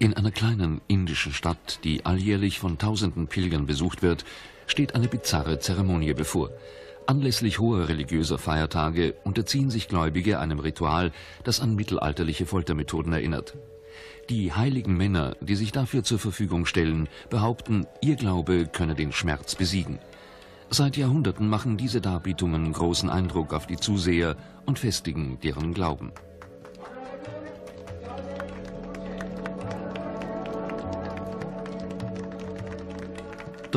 In einer kleinen indischen Stadt, die alljährlich von tausenden Pilgern besucht wird, steht eine bizarre Zeremonie bevor. Anlässlich hoher religiöser Feiertage unterziehen sich Gläubige einem Ritual, das an mittelalterliche Foltermethoden erinnert. Die heiligen Männer, die sich dafür zur Verfügung stellen, behaupten, ihr Glaube könne den Schmerz besiegen. Seit Jahrhunderten machen diese Darbietungen großen Eindruck auf die Zuseher und festigen deren Glauben.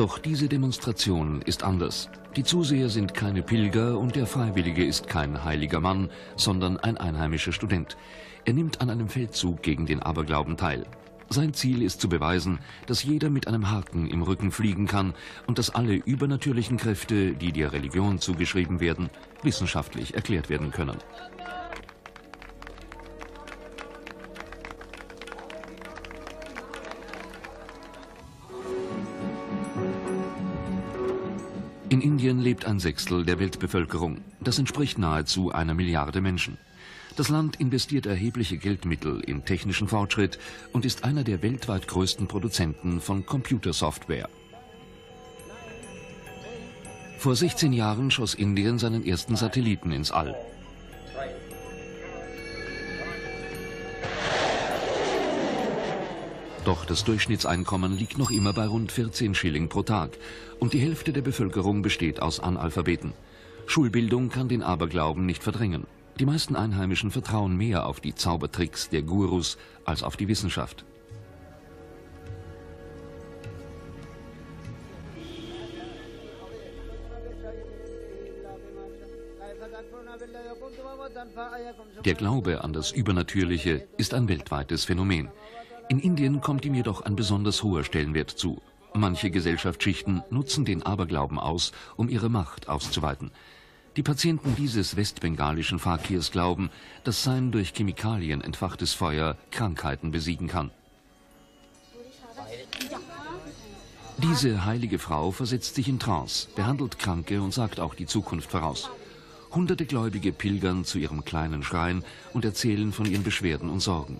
Doch diese Demonstration ist anders. Die Zuseher sind keine Pilger und der Freiwillige ist kein heiliger Mann, sondern ein einheimischer Student. Er nimmt an einem Feldzug gegen den Aberglauben teil. Sein Ziel ist zu beweisen, dass jeder mit einem Haken im Rücken fliegen kann und dass alle übernatürlichen Kräfte, die der Religion zugeschrieben werden, wissenschaftlich erklärt werden können. Indien lebt ein Sechstel der Weltbevölkerung. Das entspricht nahezu einer Milliarde Menschen. Das Land investiert erhebliche Geldmittel in technischen Fortschritt und ist einer der weltweit größten Produzenten von Computersoftware. Vor 16 Jahren schoss Indien seinen ersten Satelliten ins All. Doch das Durchschnittseinkommen liegt noch immer bei rund 14 Schilling pro Tag und die Hälfte der Bevölkerung besteht aus Analphabeten. Schulbildung kann den Aberglauben nicht verdrängen. Die meisten Einheimischen vertrauen mehr auf die Zaubertricks der Gurus als auf die Wissenschaft. Der Glaube an das Übernatürliche ist ein weltweites Phänomen. In Indien kommt ihm jedoch ein besonders hoher Stellenwert zu. Manche Gesellschaftsschichten nutzen den Aberglauben aus, um ihre Macht auszuweiten. Die Patienten dieses westbengalischen Fakirs glauben, dass sein durch Chemikalien entfachtes Feuer Krankheiten besiegen kann. Diese heilige Frau versetzt sich in Trance, behandelt Kranke und sagt auch die Zukunft voraus. Hunderte Gläubige pilgern zu ihrem kleinen Schrein und erzählen von ihren Beschwerden und Sorgen.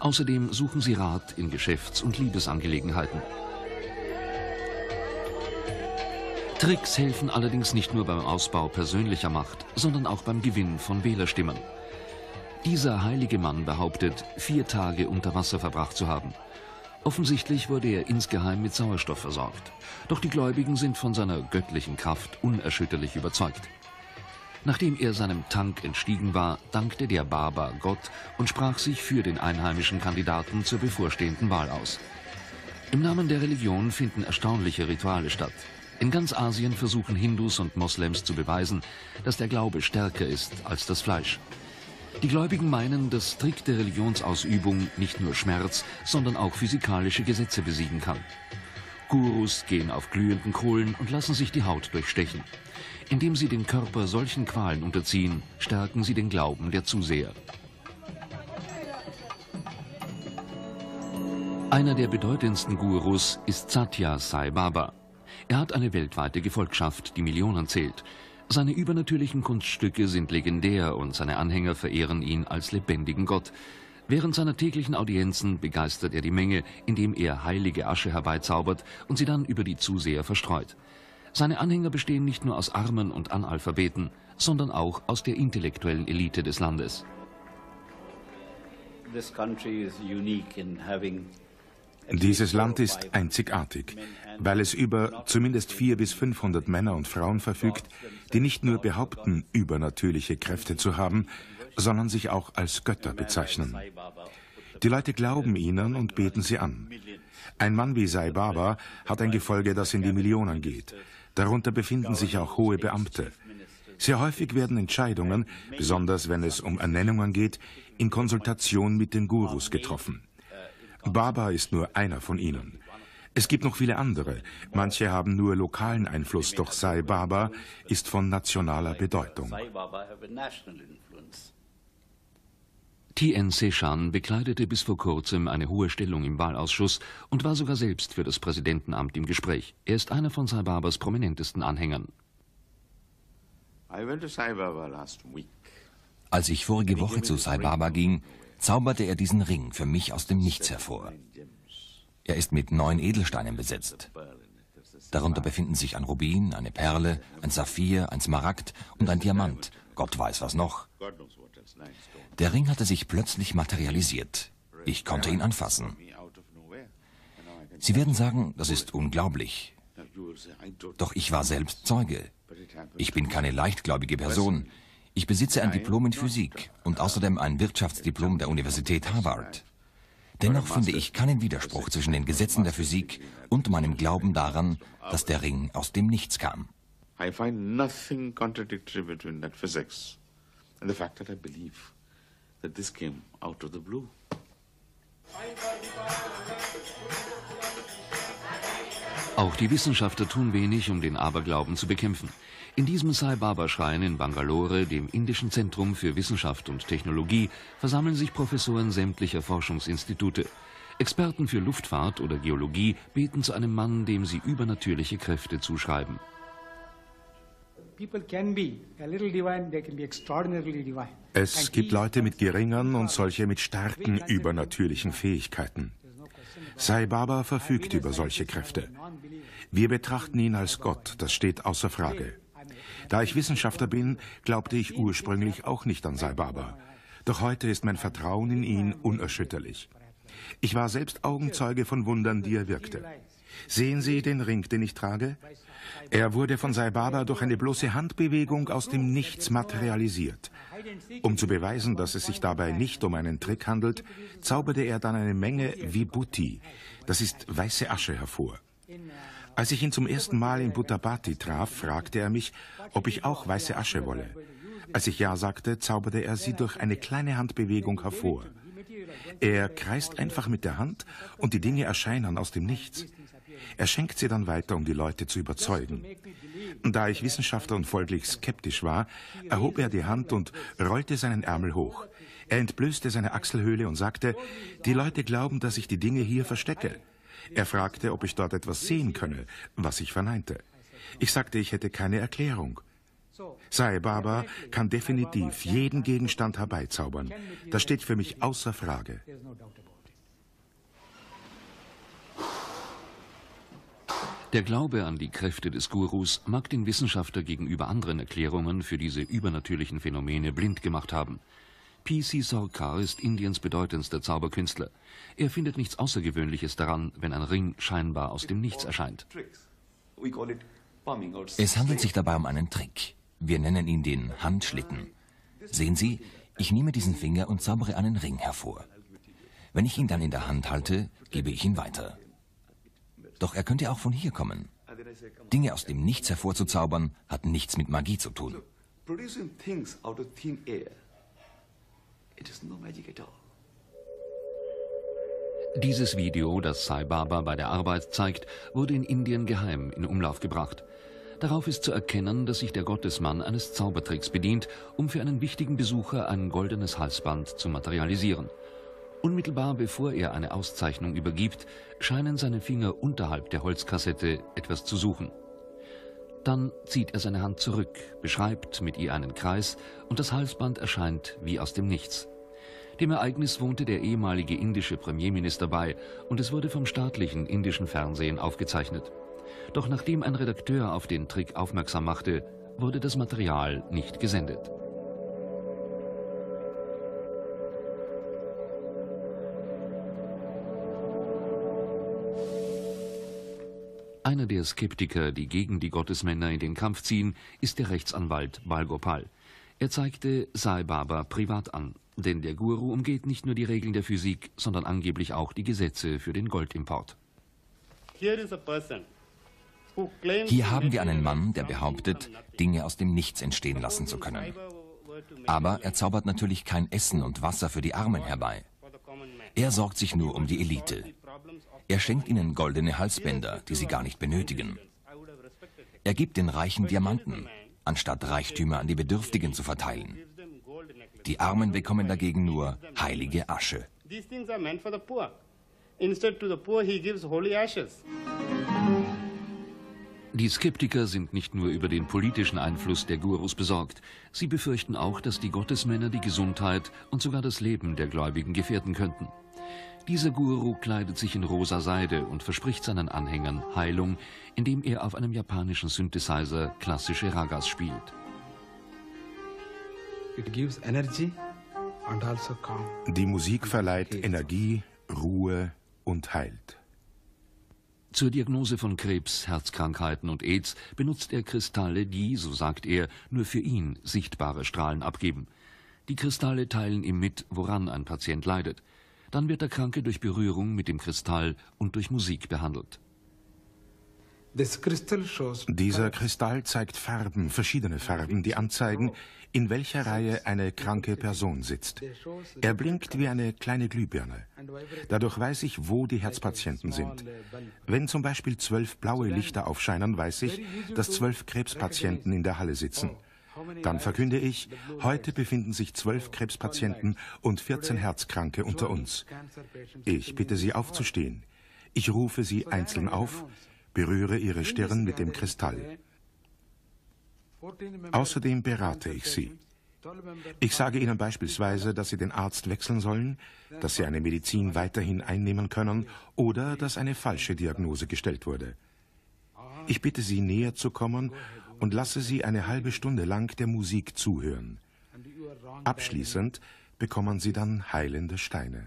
Außerdem suchen sie Rat in Geschäfts- und Liebesangelegenheiten. Tricks helfen allerdings nicht nur beim Ausbau persönlicher Macht, sondern auch beim Gewinn von Wählerstimmen. Dieser heilige Mann behauptet, vier Tage unter Wasser verbracht zu haben. Offensichtlich wurde er insgeheim mit Sauerstoff versorgt. Doch die Gläubigen sind von seiner göttlichen Kraft unerschütterlich überzeugt. Nachdem er seinem Tank entstiegen war, dankte der Barber Gott und sprach sich für den einheimischen Kandidaten zur bevorstehenden Wahl aus. Im Namen der Religion finden erstaunliche Rituale statt. In ganz Asien versuchen Hindus und Moslems zu beweisen, dass der Glaube stärker ist als das Fleisch. Die Gläubigen meinen, dass strikte Religionsausübung nicht nur Schmerz, sondern auch physikalische Gesetze besiegen kann. Gurus gehen auf glühenden Kohlen und lassen sich die Haut durchstechen. Indem sie den Körper solchen Qualen unterziehen, stärken sie den Glauben der Zuseher. Einer der bedeutendsten Gurus ist Satya Sai Baba. Er hat eine weltweite Gefolgschaft, die Millionen zählt. Seine übernatürlichen Kunststücke sind legendär und seine Anhänger verehren ihn als lebendigen Gott. Während seiner täglichen Audienzen begeistert er die Menge, indem er heilige Asche herbeizaubert und sie dann über die Zuseher verstreut. Seine Anhänger bestehen nicht nur aus Armen und Analphabeten, sondern auch aus der intellektuellen Elite des Landes. Dieses Land ist einzigartig, weil es über zumindest 400 bis 500 Männer und Frauen verfügt, die nicht nur behaupten, übernatürliche Kräfte zu haben, sondern sich auch als Götter bezeichnen. Die Leute glauben ihnen und beten sie an. Ein Mann wie Sai Baba hat ein Gefolge, das in die Millionen geht. Darunter befinden sich auch hohe Beamte. Sehr häufig werden Entscheidungen, besonders wenn es um Ernennungen geht, in Konsultation mit den Gurus getroffen. Baba ist nur einer von ihnen. Es gibt noch viele andere. Manche haben nur lokalen Einfluss, doch Sai Baba ist von nationaler Bedeutung. T.N. Sechan bekleidete bis vor kurzem eine hohe Stellung im Wahlausschuss und war sogar selbst für das Präsidentenamt im Gespräch. Er ist einer von Sai Babas prominentesten Anhängern. Als ich vorige Woche zu Sai Baba ging, zauberte er diesen Ring für mich aus dem Nichts hervor. Er ist mit neun Edelsteinen besetzt. Darunter befinden sich ein Rubin, eine Perle, ein Saphir, ein Smaragd und ein Diamant. Gott weiß was noch. Der Ring hatte sich plötzlich materialisiert. Ich konnte ihn anfassen. Sie werden sagen, das ist unglaublich. Doch ich war selbst Zeuge. Ich bin keine leichtgläubige Person. Ich besitze ein Diplom in Physik und außerdem ein Wirtschaftsdiplom der Universität Harvard. Dennoch finde ich keinen Widerspruch zwischen den Gesetzen der Physik und meinem Glauben daran, dass der Ring aus dem Nichts kam. I find nothing contradictory between that physics and the fact that I believe that this came out of the blue. Auch die Wissenschaftler tun wenig, um den Aberglauben zu bekämpfen. In diesem Sai Baba-Schrein in Bangalore, dem indischen Zentrum für Wissenschaft und Technologie, versammeln sich Professoren sämtlicher Forschungsinstitute. Experten für Luftfahrt oder Geologie beten zu einem Mann, dem sie übernatürliche Kräfte zuschreiben. Es gibt Leute mit geringeren und solche mit starken übernatürlichen Fähigkeiten. Sai Baba verfügt über solche Kräfte. Wir betrachten ihn als Gott, das steht außer Frage. Da ich Wissenschaftler bin, glaubte ich ursprünglich auch nicht an Sai Baba. Doch heute ist mein Vertrauen in ihn unerschütterlich. Ich war selbst Augenzeuge von Wundern, die er wirkte. Sehen Sie den Ring, den ich trage? Er wurde von Sai Baba durch eine bloße Handbewegung aus dem Nichts materialisiert. Um zu beweisen, dass es sich dabei nicht um einen Trick handelt, zauberte er dann eine Menge Vibhuti, das ist weiße Asche, hervor. Als ich ihn zum ersten Mal in Buttabati traf, fragte er mich, ob ich auch weiße Asche wolle. Als ich ja sagte, zauberte er sie durch eine kleine Handbewegung hervor. Er kreist einfach mit der Hand und die Dinge erscheinen aus dem Nichts. Er schenkt sie dann weiter, um die Leute zu überzeugen. Da ich Wissenschaftler und folglich skeptisch war, erhob er die Hand und rollte seinen Ärmel hoch. Er entblößte seine Achselhöhle und sagte, die Leute glauben, dass ich die Dinge hier verstecke. Er fragte, ob ich dort etwas sehen könne, was ich verneinte. Ich sagte, ich hätte keine Erklärung. Sai Baba kann definitiv jeden Gegenstand herbeizaubern. Das steht für mich außer Frage. Der Glaube an die Kräfte des Gurus mag den Wissenschaftler gegenüber anderen Erklärungen für diese übernatürlichen Phänomene blind gemacht haben. P.C. Sarkar ist Indiens bedeutendster Zauberkünstler. Er findet nichts Außergewöhnliches daran, wenn ein Ring scheinbar aus dem Nichts erscheint. Es handelt sich dabei um einen Trick. Wir nennen ihn den Handschlitten. Sehen Sie, ich nehme diesen Finger und zaubere einen Ring hervor. Wenn ich ihn dann in der Hand halte, gebe ich ihn weiter. Doch er könnte auch von hier kommen. Dinge aus dem Nichts hervorzuzaubern, hat nichts mit Magie zu tun. Dieses Video, das Sai Baba bei der Arbeit zeigt, wurde in Indien geheim in Umlauf gebracht. Darauf ist zu erkennen, dass sich der Gottesmann eines Zaubertricks bedient, um für einen wichtigen Besucher ein goldenes Halsband zu materialisieren. Unmittelbar bevor er eine Auszeichnung übergibt, scheinen seine Finger unterhalb der Holzkassette etwas zu suchen. Dann zieht er seine Hand zurück, beschreibt mit ihr einen Kreis und das Halsband erscheint wie aus dem Nichts. Dem Ereignis wohnte der ehemalige indische Premierminister bei und es wurde vom staatlichen indischen Fernsehen aufgezeichnet. Doch nachdem ein Redakteur auf den Trick aufmerksam machte, wurde das Material nicht gesendet. Einer der Skeptiker, die gegen die Gottesmänner in den Kampf ziehen, ist der Rechtsanwalt Balgopal. Er zeigte Sai Baba privat an, denn der Guru umgeht nicht nur die Regeln der Physik, sondern angeblich auch die Gesetze für den Goldimport. Hier haben wir einen Mann, der behauptet, Dinge aus dem Nichts entstehen lassen zu können. Aber er zaubert natürlich kein Essen und Wasser für die Armen herbei. Er sorgt sich nur um die Elite. Er schenkt ihnen goldene Halsbänder, die sie gar nicht benötigen. Er gibt den Reichen Diamanten, anstatt Reichtümer an die Bedürftigen zu verteilen. Die Armen bekommen dagegen nur heilige Asche. Die Skeptiker sind nicht nur über den politischen Einfluss der Gurus besorgt, sie befürchten auch, dass die Gottesmänner die Gesundheit und sogar das Leben der Gläubigen gefährden könnten. Dieser Guru kleidet sich in rosa Seide und verspricht seinen Anhängern Heilung, indem er auf einem japanischen Synthesizer klassische Ragas spielt. Also die Musik verleiht Energie, Ruhe und heilt. Zur Diagnose von Krebs, Herzkrankheiten und AIDS benutzt er Kristalle, die, so sagt er, nur für ihn sichtbare Strahlen abgeben. Die Kristalle teilen ihm mit, woran ein Patient leidet. Dann wird der Kranke durch Berührung mit dem Kristall und durch Musik behandelt. Dieser Kristall zeigt Farben, verschiedene Farben, die anzeigen, in welcher Reihe eine kranke Person sitzt. Er blinkt wie eine kleine Glühbirne. Dadurch weiß ich, wo die Herzpatienten sind. Wenn zum Beispiel zwölf blaue Lichter aufscheinen, weiß ich, dass zwölf Krebspatienten in der Halle sitzen. Dann verkünde ich, heute befinden sich zwölf Krebspatienten und 14 Herzkranke unter uns. Ich bitte Sie aufzustehen. Ich rufe Sie einzeln auf, berühre Ihre Stirn mit dem Kristall. Außerdem berate ich Sie. Ich sage Ihnen beispielsweise, dass Sie den Arzt wechseln sollen, dass Sie eine Medizin weiterhin einnehmen können oder dass eine falsche Diagnose gestellt wurde. Ich bitte Sie, näher zu kommen und lasse Sie eine halbe Stunde lang der Musik zuhören. Abschließend bekommen Sie dann heilende Steine.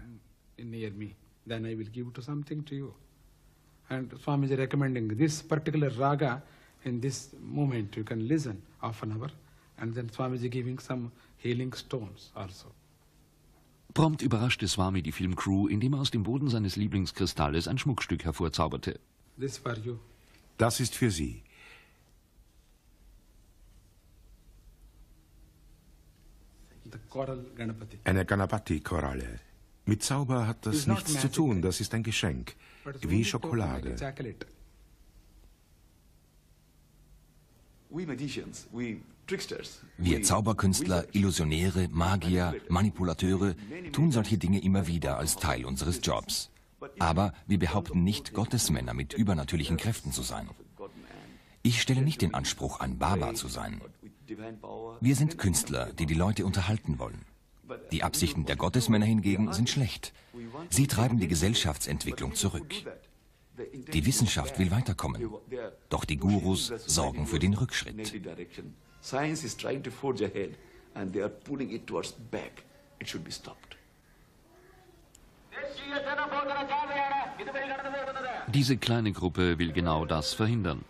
And Swami is recommending this particular raga in this moment. You can listen half an hour, and then Swami is giving some healing stones also. Prompt überraschte Swami die Filmcrew, indem er aus dem Boden seines Lieblingskristalles ein Schmuckstück hervorzauberte. This for you. Das ist für Sie. Eine Ganapati-Koralle. Mit Zauber hat das nichts zu tun, das ist ein Geschenk, wie Schokolade. Wir Zauberkünstler, Illusionäre, Magier, Manipulateure tun solche Dinge immer wieder als Teil unseres Jobs. Aber wir behaupten nicht, Gottesmänner mit übernatürlichen Kräften zu sein. Ich stelle nicht den Anspruch an, Baba zu sein. Wir sind Künstler, die die Leute unterhalten wollen. Die Absichten der Gottesmänner hingegen sind schlecht. Sie treiben die Gesellschaftsentwicklung zurück. Die Wissenschaft will weiterkommen, doch die Gurus sorgen für den Rückschritt. Diese kleine Gruppe will genau das verhindern.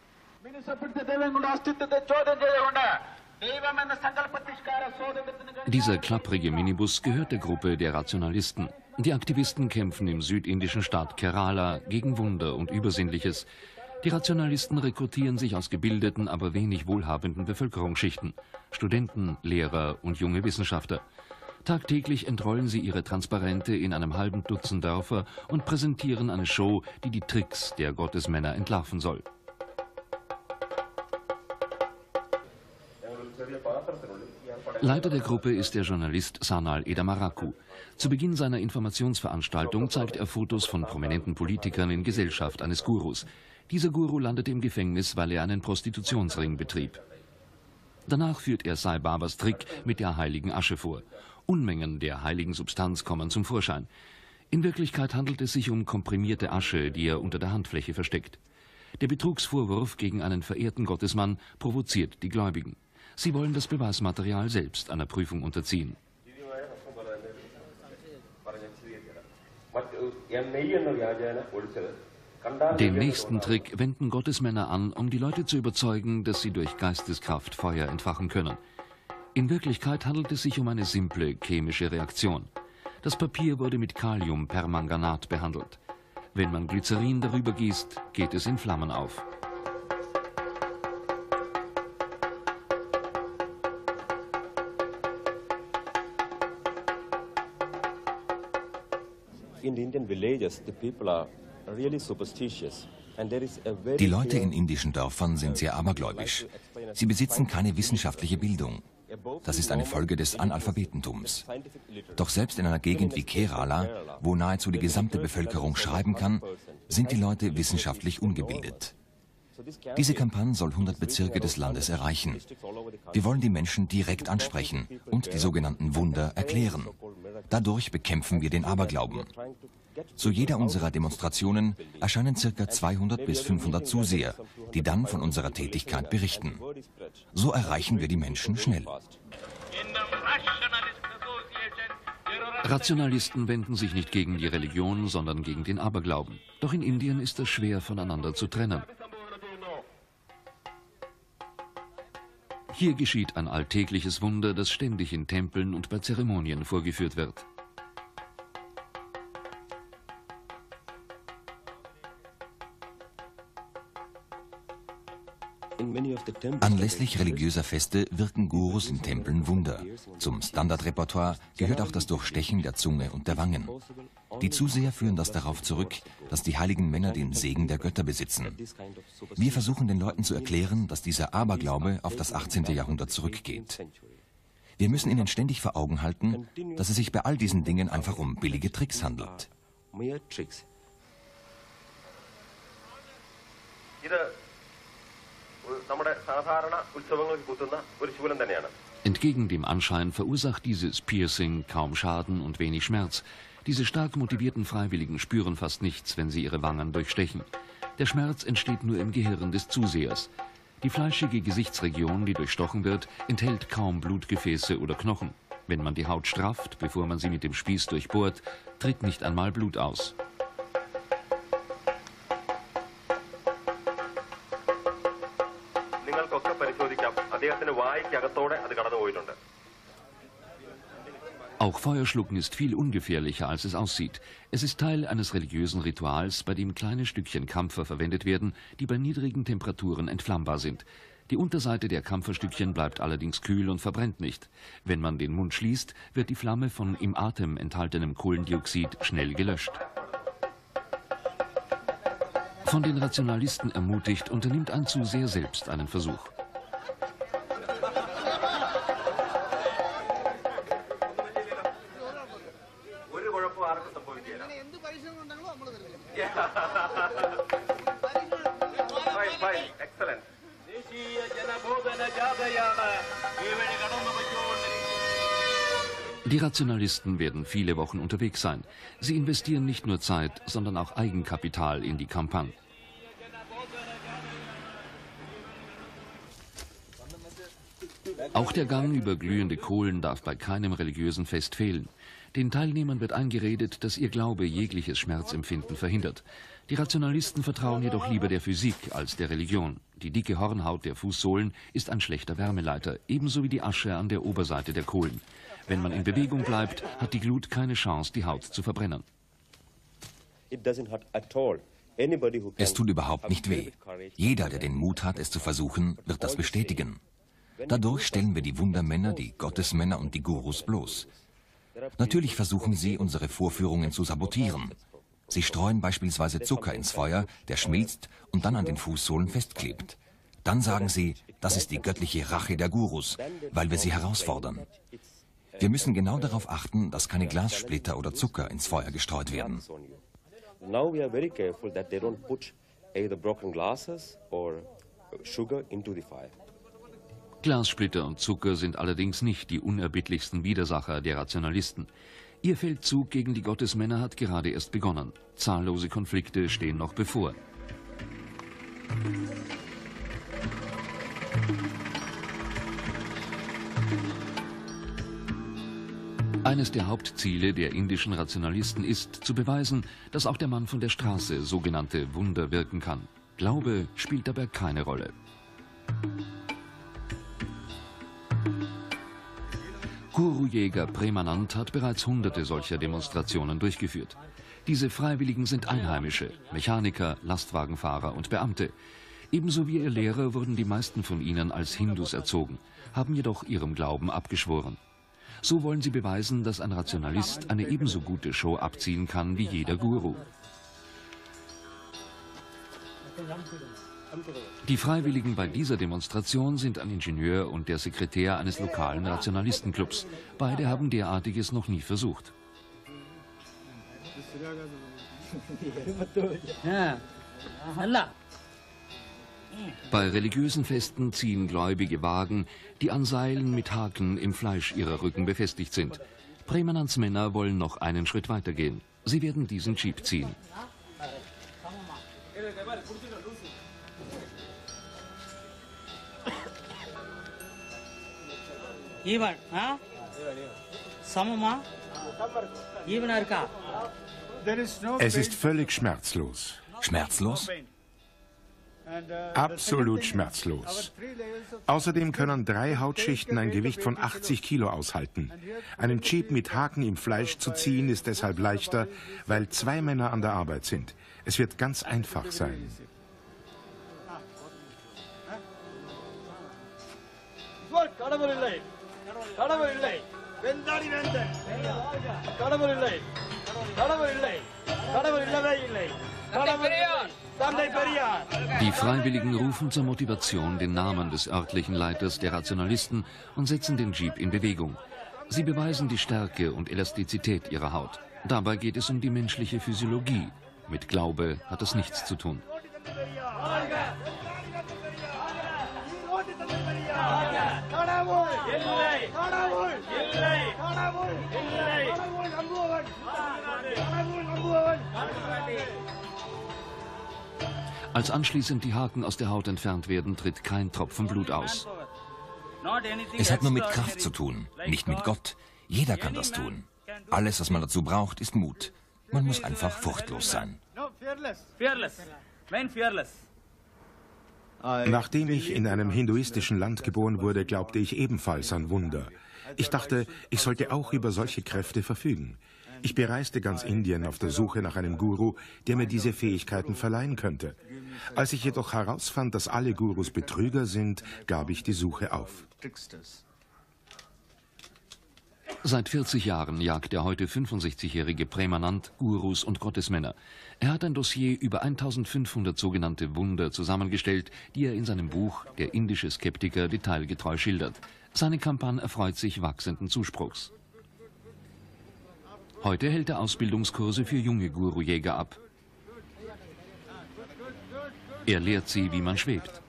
Dieser klapprige Minibus gehört der Gruppe der Rationalisten. Die Aktivisten kämpfen im südindischen Staat Kerala gegen Wunder und Übersinnliches. Die Rationalisten rekrutieren sich aus gebildeten, aber wenig wohlhabenden Bevölkerungsschichten. Studenten, Lehrer und junge Wissenschaftler. Tagtäglich entrollen sie ihre Transparente in einem halben Dutzend Dörfer und präsentieren eine Show, die die Tricks der Gottesmänner entlarven soll. Leiter der Gruppe ist der Journalist Sanal Edamaraku. Zu Beginn seiner Informationsveranstaltung zeigt er Fotos von prominenten Politikern in Gesellschaft eines Gurus. Dieser Guru landete im Gefängnis, weil er einen Prostitutionsring betrieb. Danach führt er Sai Babas Trick mit der heiligen Asche vor. Unmengen der heiligen Substanz kommen zum Vorschein. In Wirklichkeit handelt es sich um komprimierte Asche, die er unter der Handfläche versteckt. Der Betrugsvorwurf gegen einen verehrten Gottesmann provoziert die Gläubigen. Sie wollen das Beweismaterial selbst einer Prüfung unterziehen. Den nächsten Trick wenden Gottesmänner an, um die Leute zu überzeugen, dass sie durch Geisteskraft Feuer entfachen können. In Wirklichkeit handelt es sich um eine simple chemische Reaktion. Das Papier wurde mit Kaliumpermanganat behandelt. Wenn man Glycerin darüber gießt, geht es in Flammen auf. Die Leute in indischen Dörfern sind sehr abergläubisch. Sie besitzen keine wissenschaftliche Bildung. Das ist eine Folge des Analphabetentums. Doch selbst in einer Gegend wie Kerala, wo nahezu die gesamte Bevölkerung schreiben kann, sind die Leute wissenschaftlich ungebildet. Diese Kampagne soll 100 Bezirke des Landes erreichen. Wir wollen die Menschen direkt ansprechen und die sogenannten Wunder erklären. Dadurch bekämpfen wir den Aberglauben. Zu jeder unserer Demonstrationen erscheinen ca. 200 bis 500 Zuseher, die dann von unserer Tätigkeit berichten. So erreichen wir die Menschen schnell. Rationalisten wenden sich nicht gegen die Religion, sondern gegen den Aberglauben. Doch in Indien ist das schwer voneinander zu trennen. Hier geschieht ein alltägliches Wunder, das ständig in Tempeln und bei Zeremonien vorgeführt wird. Anlässlich religiöser Feste wirken Gurus in Tempeln Wunder. Zum Standardrepertoire gehört auch das Durchstechen der Zunge und der Wangen. Die Zuseher führen das darauf zurück, dass die heiligen Männer den Segen der Götter besitzen. Wir versuchen den Leuten zu erklären, dass dieser Aberglaube auf das 18. Jahrhundert zurückgeht. Wir müssen ihnen ständig vor Augen halten, dass es sich bei all diesen Dingen einfach um billige Tricks handelt. Entgegen dem Anschein verursacht dieses Piercing kaum Schaden und wenig Schmerz. Diese stark motivierten Freiwilligen spüren fast nichts, wenn sie ihre Wangen durchstechen. Der Schmerz entsteht nur im Gehirn des Zusehers. Die fleischige Gesichtsregion, die durchstochen wird, enthält kaum Blutgefäße oder Knochen. Wenn man die Haut strafft, bevor man sie mit dem Spieß durchbohrt, tritt nicht einmal Blut aus. Auch Feuerschlucken ist viel ungefährlicher, als es aussieht. Es ist Teil eines religiösen Rituals, bei dem kleine Stückchen Kampfer verwendet werden, die bei niedrigen Temperaturen entflammbar sind. Die Unterseite der Kampferstückchen bleibt allerdings kühl und verbrennt nicht. Wenn man den Mund schließt, wird die Flamme von im Atem enthaltenem Kohlendioxid schnell gelöscht. Von den Rationalisten ermutigt, unternimmt ein Zuseher selbst einen Versuch. Die Rationalisten werden viele Wochen unterwegs sein. Sie investieren nicht nur Zeit, sondern auch Eigenkapital in die Kampagne. Auch der Gang über glühende Kohlen darf bei keinem religiösen Fest fehlen. Den Teilnehmern wird eingeredet, dass ihr Glaube jegliches Schmerzempfinden verhindert. Die Rationalisten vertrauen jedoch lieber der Physik als der Religion. Die dicke Hornhaut der Fußsohlen ist ein schlechter Wärmeleiter, ebenso wie die Asche an der Oberseite der Kohlen. Wenn man in Bewegung bleibt, hat die Glut keine Chance, die Haut zu verbrennen. Es tut überhaupt nicht weh. Jeder, der den Mut hat, es zu versuchen, wird das bestätigen. Dadurch stellen wir die Wundermänner, die Gottesmänner und die Gurus bloß. Natürlich versuchen sie, unsere Vorführungen zu sabotieren. Sie streuen beispielsweise Zucker ins Feuer, der schmilzt und dann an den Fußsohlen festklebt. Dann sagen sie, das ist die göttliche Rache der Gurus, weil wir sie herausfordern. Wir müssen genau darauf achten, dass keine Glassplitter oder Zucker ins Feuer gestreut werden. Now we are very careful that they don't put either broken glasses or sugar into the fire. Glassplitter und Zucker sind allerdings nicht die unerbittlichsten Widersacher der Rationalisten. Ihr Feldzug gegen die Gottesmänner hat gerade erst begonnen. Zahllose Konflikte stehen noch bevor. Eines der Hauptziele der indischen Rationalisten ist, zu beweisen, dass auch der Mann von der Straße sogenannte Wunder wirken kann. Glaube spielt dabei keine Rolle. Gurujäger Premanand hat bereits hunderte solcher Demonstrationen durchgeführt. Diese Freiwilligen sind Einheimische, Mechaniker, Lastwagenfahrer und Beamte. Ebenso wie ihr Lehrer wurden die meisten von ihnen als Hindus erzogen, haben jedoch ihrem Glauben abgeschworen. So wollen sie beweisen, dass ein Rationalist eine ebenso gute Show abziehen kann wie jeder Guru. Die Freiwilligen bei dieser Demonstration sind ein Ingenieur und der Sekretär eines lokalen Rationalistenclubs. Beide haben derartiges noch nie versucht. Ja. Bei religiösen Festen ziehen gläubige Wagen, die an Seilen mit Haken im Fleisch ihrer Rücken befestigt sind. Premanans Männer wollen noch einen Schritt weitergehen. Sie werden diesen Jeep ziehen. Es ist völlig schmerzlos. Schmerzlos? Absolut schmerzlos. Außerdem können drei Hautschichten ein Gewicht von 80 Kilo aushalten. Einen Jeep mit Haken im Fleisch zu ziehen ist deshalb leichter, weil zwei Männer an der Arbeit sind. Es wird ganz einfach sein. கடவுள் இல்லை கடவுள் இல்லை வெந்தாடி வேந்தன் கடவுள் இல்லை கடவுள் இல்லை கடவுள் இல்லவே இல்லை கடவுள் தந்தை Periyar die Freiwilligen rufen zur Motivation den Namen des örtlichen Leiters der Rationalisten und setzen den Jeep in Bewegung. Sie beweisen die Stärke und Elastizität ihrer Haut. Dabei geht es um die menschliche Physiologie. Mit Glaube hat es nichts zu tun. Als anschließend die Haken aus der Haut entfernt werden, tritt kein Tropfen Blut aus. Es hat nur mit Kraft zu tun, nicht mit Gott. Jeder kann das tun. Alles, was man dazu braucht, ist Mut. Man muss einfach furchtlos sein. Nachdem ich in einem hinduistischen Land geboren wurde, glaubte ich ebenfalls an Wunder. Ich dachte, ich sollte auch über solche Kräfte verfügen. Ich bereiste ganz Indien auf der Suche nach einem Guru, der mir diese Fähigkeiten verleihen könnte. Als ich jedoch herausfand, dass alle Gurus Betrüger sind, gab ich die Suche auf. Seit 40 Jahren jagt der heute 65-jährige Premanand Gurus und Gottesmänner. Er hat ein Dossier über 1500 sogenannte Wunder zusammengestellt, die er in seinem Buch Der indische Skeptiker detailgetreu schildert. Seine Kampagne erfreut sich wachsenden Zuspruchs. Heute hält er Ausbildungskurse für junge Gurujäger ab. Er lehrt sie, wie man schwebt.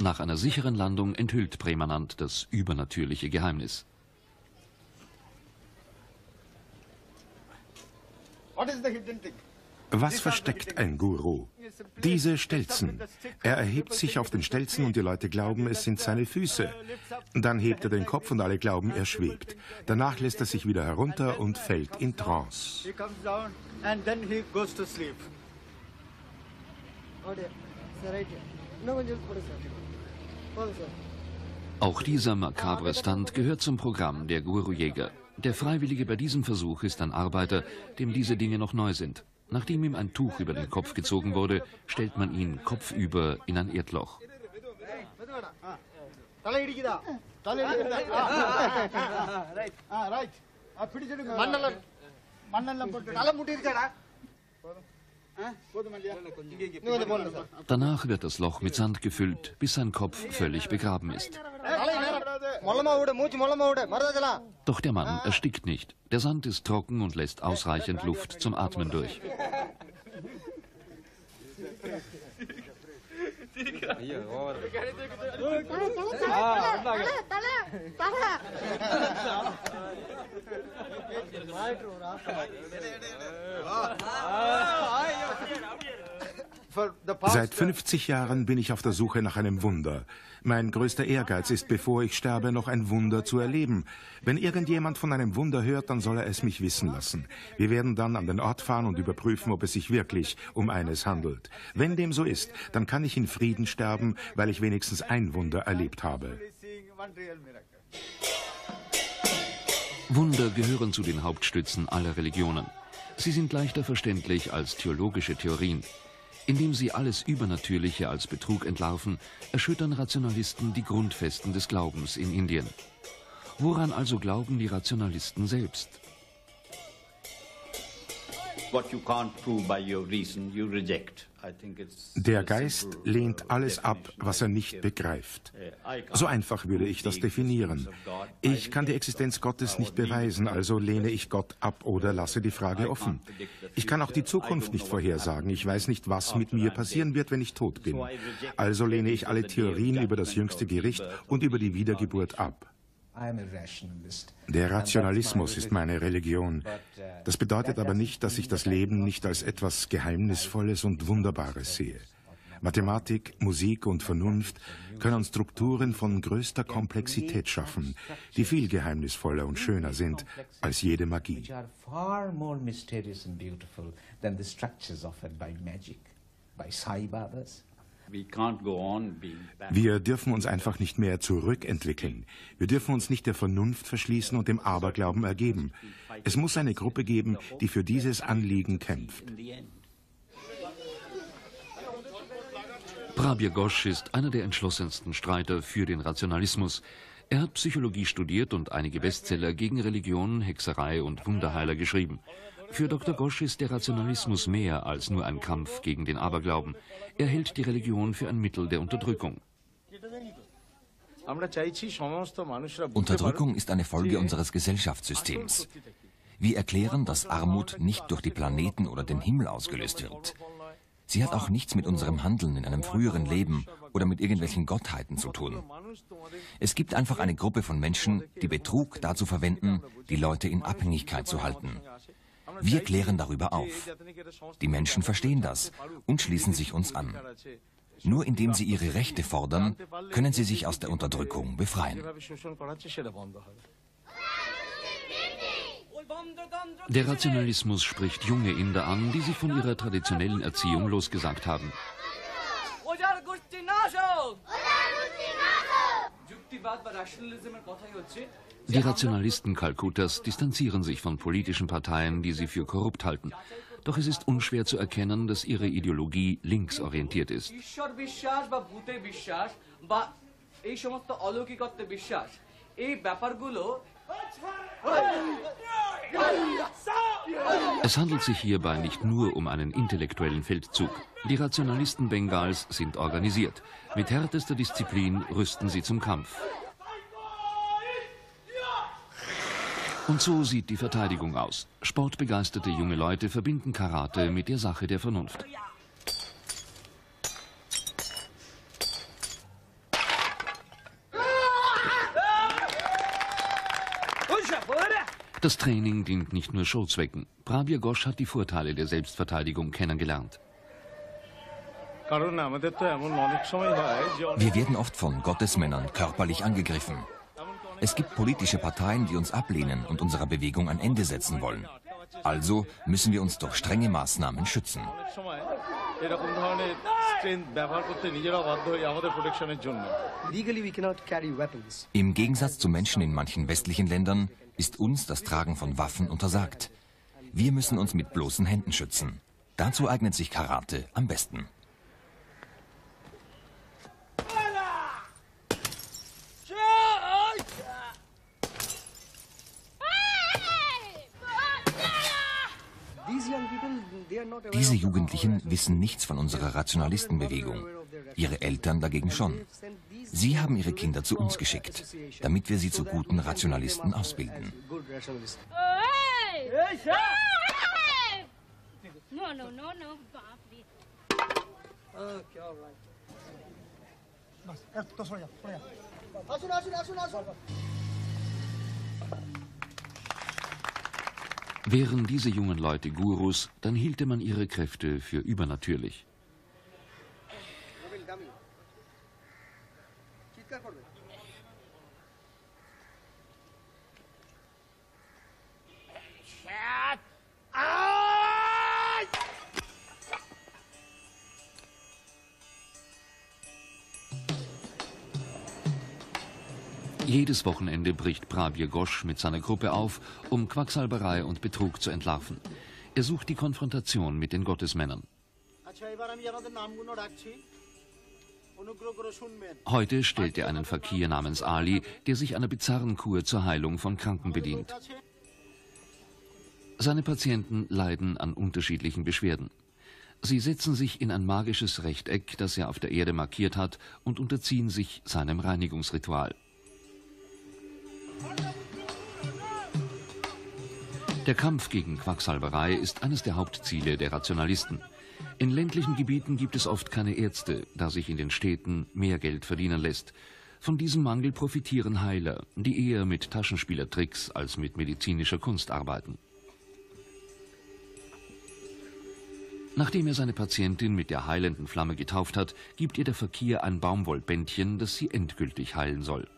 Nach einer sicheren Landung enthüllt Premanand das übernatürliche Geheimnis. What is the hidden thing? Was versteckt ein Guru? Diese Stelzen. Er erhebt sich auf den Stelzen und die Leute glauben, es sind seine Füße. Dann hebt er den Kopf und alle glauben, er schwebt. Danach lässt er sich wieder herunter und fällt in Trance. Auch dieser makabre Stunt gehört zum Programm der Gurujäger. Der Freiwillige bei diesem Versuch ist ein Arbeiter, dem diese Dinge noch neu sind. Nachdem ihm ein Tuch über den Kopf gezogen wurde, stellt man ihn kopfüber in ein Erdloch. ಮಣ್ಣೆಲ್ಲ ಮಣ್ಣೆಲ್ಲ ಕೊಟ್ಟು ಅಲ್ಲ ಮುಟ್ಟಿರ್ತಾರಾ Danach wird das Loch mit Sand gefüllt, bis sein Kopf völlig begraben ist. Doch der Mann erstickt nicht. Der Sand ist trocken und lässt ausreichend Luft zum Atmen durch. ஐயோ ஓவர் மாற்று ஒரு ஆசை Seit 50 Jahren bin ich auf der Suche nach einem Wunder. Mein größter Ehrgeiz ist, bevor ich sterbe, noch ein Wunder zu erleben. Wenn irgendjemand von einem Wunder hört, dann soll er es mich wissen lassen. Wir werden dann an den Ort fahren und überprüfen, ob es sich wirklich um eines handelt. Wenn dem so ist, dann kann ich in Frieden sterben, weil ich wenigstens ein Wunder erlebt habe. Wunder gehören zu den Hauptstützen aller Religionen. Sie sind leichter verständlich als theologische Theorien. Indem sie alles Übernatürliche als Betrug entlarven, erschüttern Rationalisten die Grundfesten des Glaubens in Indien. Woran also glauben die Rationalisten selbst? Der Geist lehnt alles ab, was er nicht begreift. So einfach würde ich das definieren. Ich kann die Existenz Gottes nicht beweisen, also lehne ich Gott ab oder lasse die Frage offen. Ich kann auch die Zukunft nicht vorhersagen. Ich weiß nicht, was mit mir passieren wird, wenn ich tot bin. Also lehne ich alle Theorien über das jüngste Gericht und über die Wiedergeburt ab. Der Rationalismus ist meine Religion. Das bedeutet aber nicht, dass ich das Leben nicht als etwas Geheimnisvolles und Wunderbares sehe. Mathematik, Musik und Vernunft können Strukturen von größter Komplexität schaffen, die viel geheimnisvoller und schöner sind als jede Magie. Wir dürfen uns einfach nicht mehr zurückentwickeln. Wir dürfen uns nicht der Vernunft verschließen und dem Aberglauben ergeben. Es muss eine Gruppe geben, die für dieses Anliegen kämpft. Prabir Ghosh ist einer der entschlossensten Streiter für den Rationalismus. Er hat Psychologie studiert und einige Bestseller gegen Religion, Hexerei und Wunderheiler geschrieben. Für Dr. Gosch ist der Rationalismus mehr als nur ein Kampf gegen den Aberglauben. Er hält die Religion für ein Mittel der Unterdrückung. Unterdrückung ist eine Folge unseres Gesellschaftssystems. Wir erklären, dass Armut nicht durch die Planeten oder den Himmel ausgelöst wird. Sie hat auch nichts mit unserem Handeln in einem früheren Leben oder mit irgendwelchen Gottheiten zu tun. Es gibt einfach eine Gruppe von Menschen, die Betrug dazu verwenden, die Leute in Abhängigkeit zu halten. Wir klären darüber auf. Die Menschen verstehen das und schließen sich uns an. Nur indem sie ihre Rechte fordern, können sie sich aus der Unterdrückung befreien. Der Rationalismus spricht junge Inder an, die sich von ihrer traditionellen Erziehung losgesagt haben. Die Rationalisten Kalkuttas distanzieren sich von politischen Parteien, die sie für korrupt halten. Doch es ist unschwer zu erkennen, dass ihre Ideologie linksorientiert ist. Es handelt sich hierbei nicht nur um einen intellektuellen Feldzug. Die Rationalisten Bengals sind organisiert. Mit härtester Disziplin rüsten sie zum Kampf. Und so sieht die Verteidigung aus. Sportbegeisterte junge Leute verbinden Karate mit der Sache der Vernunft. Das Training dient nicht nur Showzwecken. Prabir Ghosh hat die Vorteile der Selbstverteidigung kennengelernt. Wir werden oft von Gottesmännern körperlich angegriffen. Es gibt politische Parteien, die uns ablehnen und unserer Bewegung ein Ende setzen wollen. Also müssen wir uns durch strenge Maßnahmen schützen. Im Gegensatz zu Menschen in manchen westlichen Ländern ist uns das Tragen von Waffen untersagt. Wir müssen uns mit bloßen Händen schützen. Dazu eignet sich Karate am besten. Diese Jugendlichen wissen nichts von unserer Rationalistenbewegung. Ihre Eltern dagegen schon. Sie haben ihre Kinder zu uns geschickt, damit wir sie zu guten Rationalisten ausbilden. Wären diese jungen Leute Gurus, dann hielte man ihre Kräfte für übernatürlich. Jedes Wochenende bricht Prabir Ghosh mit seiner Gruppe auf, um Quacksalberei und Betrug zu entlarven. Er sucht die Konfrontation mit den Gottesmännern. Heute stellt er einen Fakir namens Ali, der sich einer bizarren Kur zur Heilung von Kranken bedient. Seine Patienten leiden an unterschiedlichen Beschwerden. Sie setzen sich in ein magisches Rechteck, das er auf der Erde markiert hat, und unterziehen sich seinem Reinigungsritual. Der Kampf gegen Quacksalberei ist eines der Hauptziele der Rationalisten. In ländlichen Gebieten gibt es oft keine Ärzte, da sich in den Städten mehr Geld verdienen lässt. Von diesem Mangel profitieren Heiler, die eher mit Taschenspielertricks als mit medizinischer Kunst arbeiten. Nachdem er seine Patientin mit der heilenden Flamme getauft hat, gibt ihr der Fakir ein Baumwollbändchen, das sie endgültig heilen soll.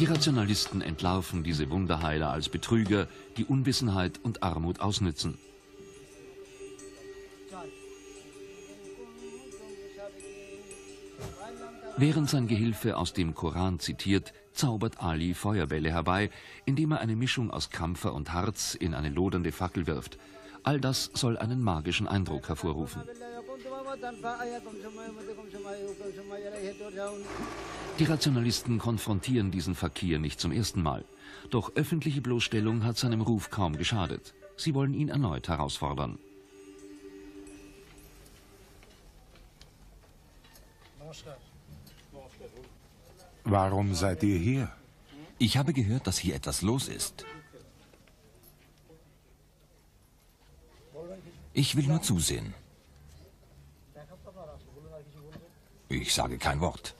Die Rationalisten entlarven diese Wunderheiler als Betrüger, die Unwissenheit und Armut ausnützen. Während sein Gehilfe aus dem Koran zitiert, zaubert Ali Feuerbälle herbei, indem er eine Mischung aus Kampfer und Harz in eine lodernde Fackel wirft. All das soll einen magischen Eindruck hervorrufen. Die Rationalisten konfrontieren diesen Fakir nicht zum ersten Mal. Doch öffentliche Bloßstellung hat seinem Ruf kaum geschadet. Sie wollen ihn erneut herausfordern. Warum seid ihr hier? Ich habe gehört, dass hier etwas los ist. Ich will nur zusehen. Ich sage kein Wort.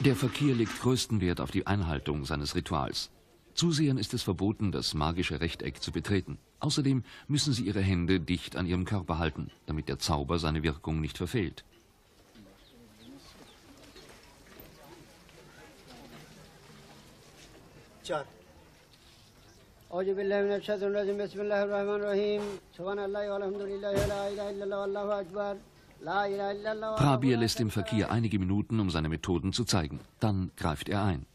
Der Fakir legt größten Wert auf die Einhaltung seines Rituals. Zusehern ist es verboten, das magische Rechteck zu betreten. Außerdem müssen sie ihre Hände dicht an ihrem Körper halten, damit der Zauber seine Wirkung nicht verfehlt. চার أعوذ بالله من الشيطان الرجيم بسم الله الرحمن الرحيم سبحان الله والحمد لله لا إله إلا الله والله أكبر Prabier lässt im Verkehr einige Minuten, um seine Methoden zu zeigen. Dann greift er ein.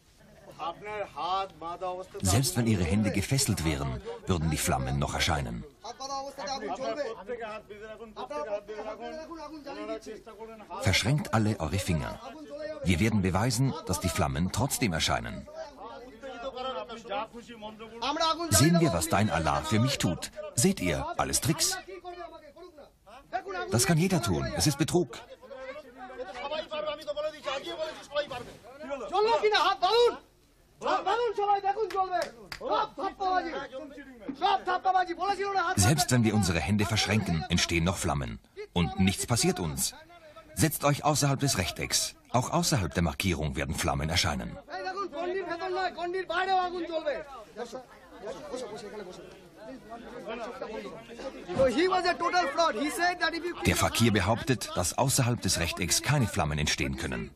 Selbst wenn ihre Hände gefesselt wären, würden die Flammen noch erscheinen. Verschränkt alle eure Finger. Wir werden beweisen, dass die Flammen trotzdem erscheinen. Sehen wir, was dein Allah für mich tut. Seht ihr, alles Tricks. Das kann jeder tun. Es ist Betrug. Selbst wenn wir unsere Hände verschränken, entstehen noch Flammen. Und nichts passiert uns. Setzt euch außerhalb des Rechtecks. Auch außerhalb der Markierung werden Flammen erscheinen. Der Fakir behauptet, dass außerhalb des Rechtecks keine Flammen entstehen können.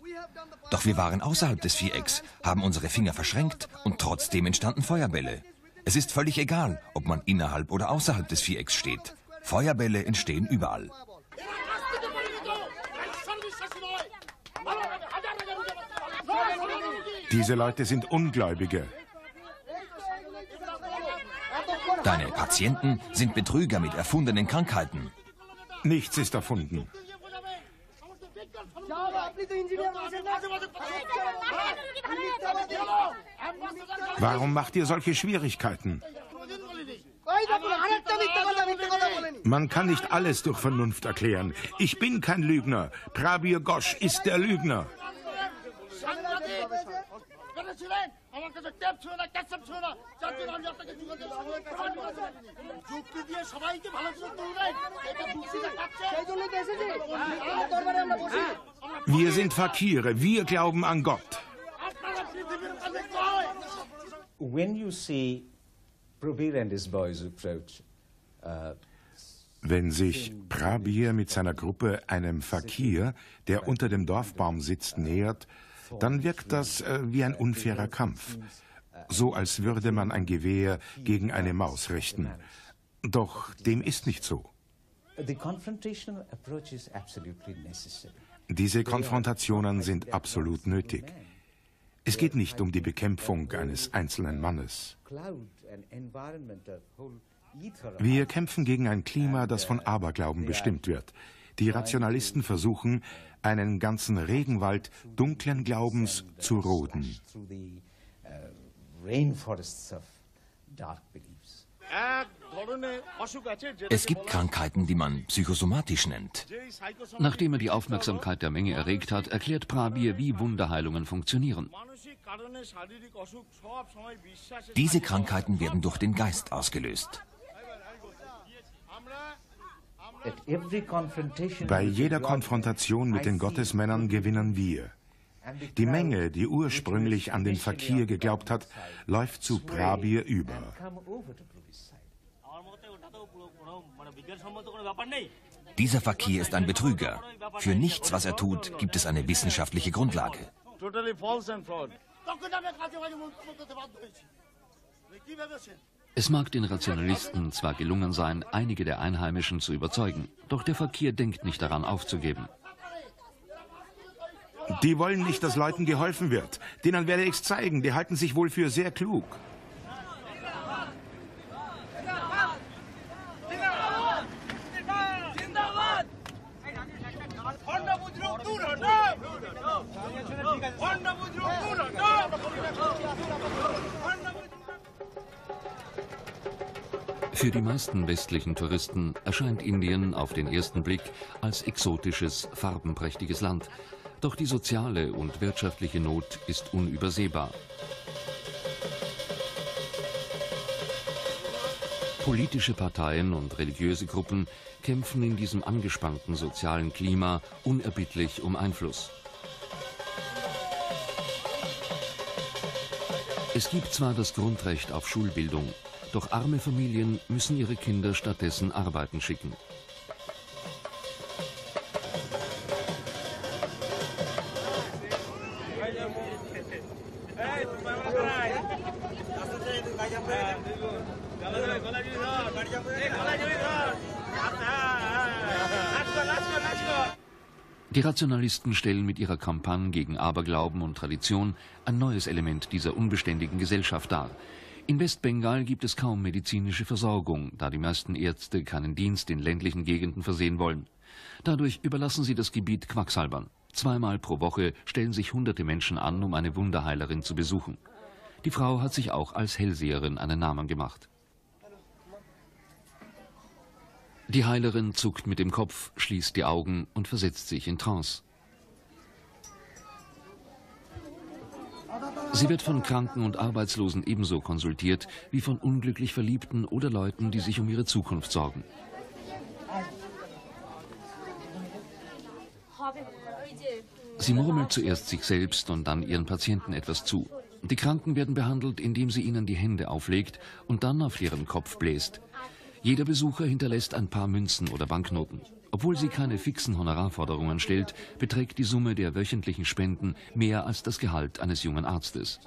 Doch wir waren außerhalb des Vierecks, haben unsere Finger verschränkt und trotzdem entstanden Feuerbälle. Es ist völlig egal, ob man innerhalb oder außerhalb des Vierecks steht. Feuerbälle entstehen überall. Diese Leute sind Ungläubige. Deine Patienten sind Betrüger mit erfundenen Krankheiten. Nichts ist erfunden. Warum macht ihr solche Schwierigkeiten? Man kann nicht alles durch Vernunft erklären. Ich bin kein Lügner. Prabir Ghosh ist der Lügner. ছিলেন আমার কাছে ট্যাপ ছিল না ক্যাসেট ছিল না যার জন্য আমি আপনাকে যোগাযোগ যুক্তি দিয়ে সবাইকে ভালো কিছু তুলবেন এটা দুঃখীরা খাচ্ছে সেই জন্যই তো এসেছি আপনার দরবারে আমরা বসি Wir sind Fakire. Wir glauben an Gott. আপনারা পৃথিবীর কাছে কয় When you see Prabir and his boys approach, uh, Wenn sich Prabir mit seiner Gruppe einem Fakir, der unter dem Dorfbaum sitzt, nähert, dann wirkt das äh, wie ein unfairer Kampf. So als würde man ein Gewehr gegen eine Maus richten. Doch dem ist nicht so. Diese Konfrontationen sind absolut nötig. Es geht nicht um die Bekämpfung eines einzelnen Mannes. Wir kämpfen gegen ein Klima, das von Aberglauben bestimmt wird. Die Rationalisten versuchen, einen ganzen Regenwald dunklen Glaubens zu roden. Es gibt Krankheiten, die man psychosomatisch nennt. Nachdem er die Aufmerksamkeit der Menge erregt hat, erklärt Prabir, wie Wunderheilungen funktionieren. Diese Krankheiten werden durch den Geist ausgelöst. Bei jeder Konfrontation mit den Gottesmännern gewinnen wir. Die Menge, die ursprünglich an den Fakir geglaubt hat, läuft zu Prabir über. Dieser Fakir ist ein Betrüger. Für nichts, was er tut, gibt es eine wissenschaftliche Grundlage. Totally false and fraud. Es mag den Rationalisten zwar gelungen sein, einige der Einheimischen zu überzeugen, doch der Fakir denkt nicht daran aufzugeben. Die wollen nicht, dass Leuten geholfen wird. Denen werde ich es zeigen. Die halten sich wohl für sehr klug. Für die meisten westlichen Touristen erscheint Indien auf den ersten Blick als exotisches, farbenprächtiges Land. Doch die soziale und wirtschaftliche Not ist unübersehbar. Politische Parteien und religiöse Gruppen kämpfen in diesem angespannten sozialen Klima unerbittlich um Einfluss. Es gibt zwar das Grundrecht auf Schulbildung, doch arme Familien müssen ihre Kinder stattdessen arbeiten schicken. Die Rationalisten stellen mit ihrer Kampagne gegen Aberglauben und Tradition ein neues Element dieser unbeständigen Gesellschaft dar. In Westbengal gibt es kaum medizinische Versorgung, da die meisten Ärzte keinen Dienst in ländlichen Gegenden versehen wollen. Dadurch überlassen sie das Gebiet Quacksalbern. Zweimal pro Woche stellen sich hunderte Menschen an, um eine Wunderheilerin zu besuchen. Die Frau hat sich auch als Hellseherin einen Namen gemacht. Die Heilerin zuckt mit dem Kopf, schließt die Augen und versetzt sich in Trance. Sie wird von Kranken und Arbeitslosen ebenso konsultiert wie von unglücklich Verliebten oder Leuten, die sich um ihre Zukunft sorgen. Sie murmelt zuerst sich selbst und dann ihren Patienten etwas zu. Die Kranken werden behandelt, indem sie ihnen die Hände auflegt und dann auf ihren Kopf bläst. Jeder Besucher hinterlässt ein paar Münzen oder Banknoten. Obwohl sie keine fixen Honorarforderungen stellt, beträgt die Summe der wöchentlichen Spenden mehr als das Gehalt eines jungen Arztes.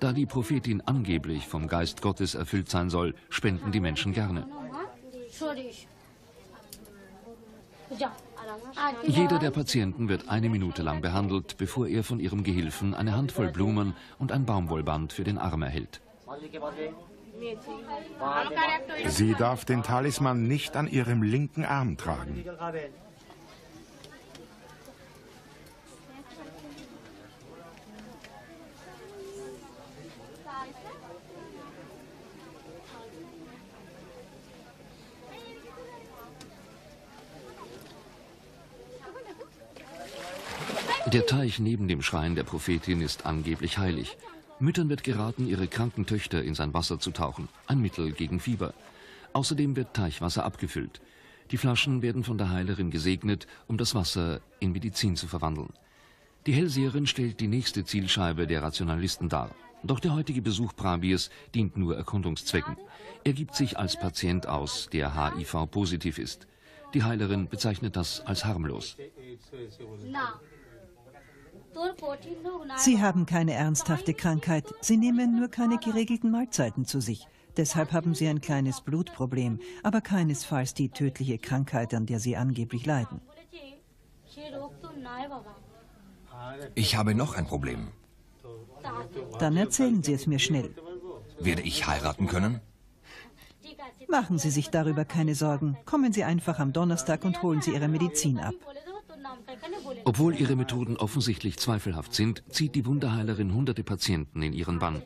Da die Prophetin angeblich vom Geist Gottes erfüllt sein soll, spenden die Menschen gerne. Jeder der Patienten wird eine Minute lang behandelt, bevor er von ihrem Gehilfen eine Handvoll Blumen und ein Baumwollband für den Arm erhält. Sie darf den Talisman nicht an ihrem linken Arm tragen. Der Teich neben dem Schrein der Prophetin ist angeblich heilig. Müttern wird geraten, ihre kranken Töchter in sein Wasser zu tauchen. Ein Mittel gegen Fieber. Außerdem wird Teichwasser abgefüllt. Die Flaschen werden von der Heilerin gesegnet, um das Wasser in Medizin zu verwandeln. Die Hellseherin stellt die nächste Zielscheibe der Rationalisten dar. Doch der heutige Besuch Prabirs dient nur Erkundungszwecken. Er gibt sich als Patient aus, der HIV-positiv ist. Die Heilerin bezeichnet das als harmlos. Sie haben keine ernsthafte Krankheit. Sie nehmen nur keine geregelten Mahlzeiten zu sich. Deshalb haben Sie ein kleines Blutproblem, aber keinesfalls die tödliche Krankheit, an der Sie angeblich leiden. Ich habe noch ein Problem. Dann erzählen Sie es mir schnell. Werde ich heiraten können? Machen Sie sich darüber keine Sorgen. Kommen Sie einfach am Donnerstag und holen Sie Ihre Medizin ab. Obwohl ihre Methoden offensichtlich zweifelhaft sind, zieht die Wunderheilerin hunderte Patienten in ihren Bann.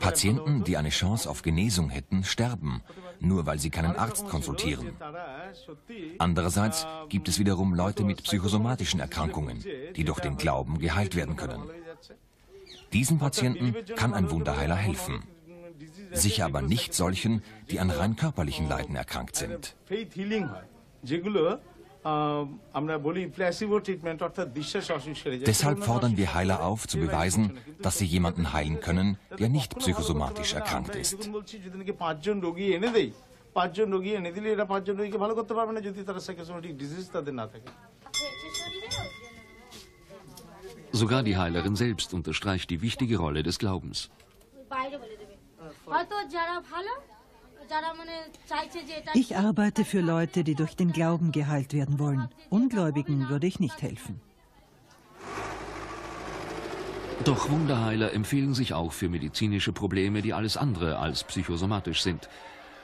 Patienten, die eine Chance auf Genesung hätten, sterben, nur weil sie keinen Arzt konsultieren. Andererseits gibt es wiederum Leute mit psychosomatischen Erkrankungen, die durch den Glauben geheilt werden können. Diesen Patienten kann ein Wunderheiler helfen. Sicher aber nicht solchen, die an rein körperlichen Leiden erkrankt sind. Faith healing হয় যেগুলো আহ, আমরা বলি placebo treatment অর্থাৎ বিশ্বাস অসুখ সেরে যায় Deshalb সেগুলো fordern wir অসুখ Heiler হয়। auf, zu এর beweisen, বাইরে কিছু না, কিন্তু dass sie jemanden heilen können, der nicht কখনো psychosomatisch ভালো করতে পারবে না। erkrankt আমরা ist. যখন বলছি যদি নাকি পাঁচজন রোগী এনে দেই পাঁচজন রোগী এনে দিলে এরা পাঁচজন রোগীকে ভালো করতে পারবে না যদি তারা সাইকোসোমেটিক ডিজিজ তাদের না থাকে Sogar die Heilerin selbst unterstreicht die wichtige Rolle des Glaubens. Ich arbeite für Leute, die durch den Glauben geheilt werden wollen. Ungläubigen würde ich nicht helfen. Doch Wunderheiler empfehlen sich auch für medizinische Probleme, die alles andere als psychosomatisch sind.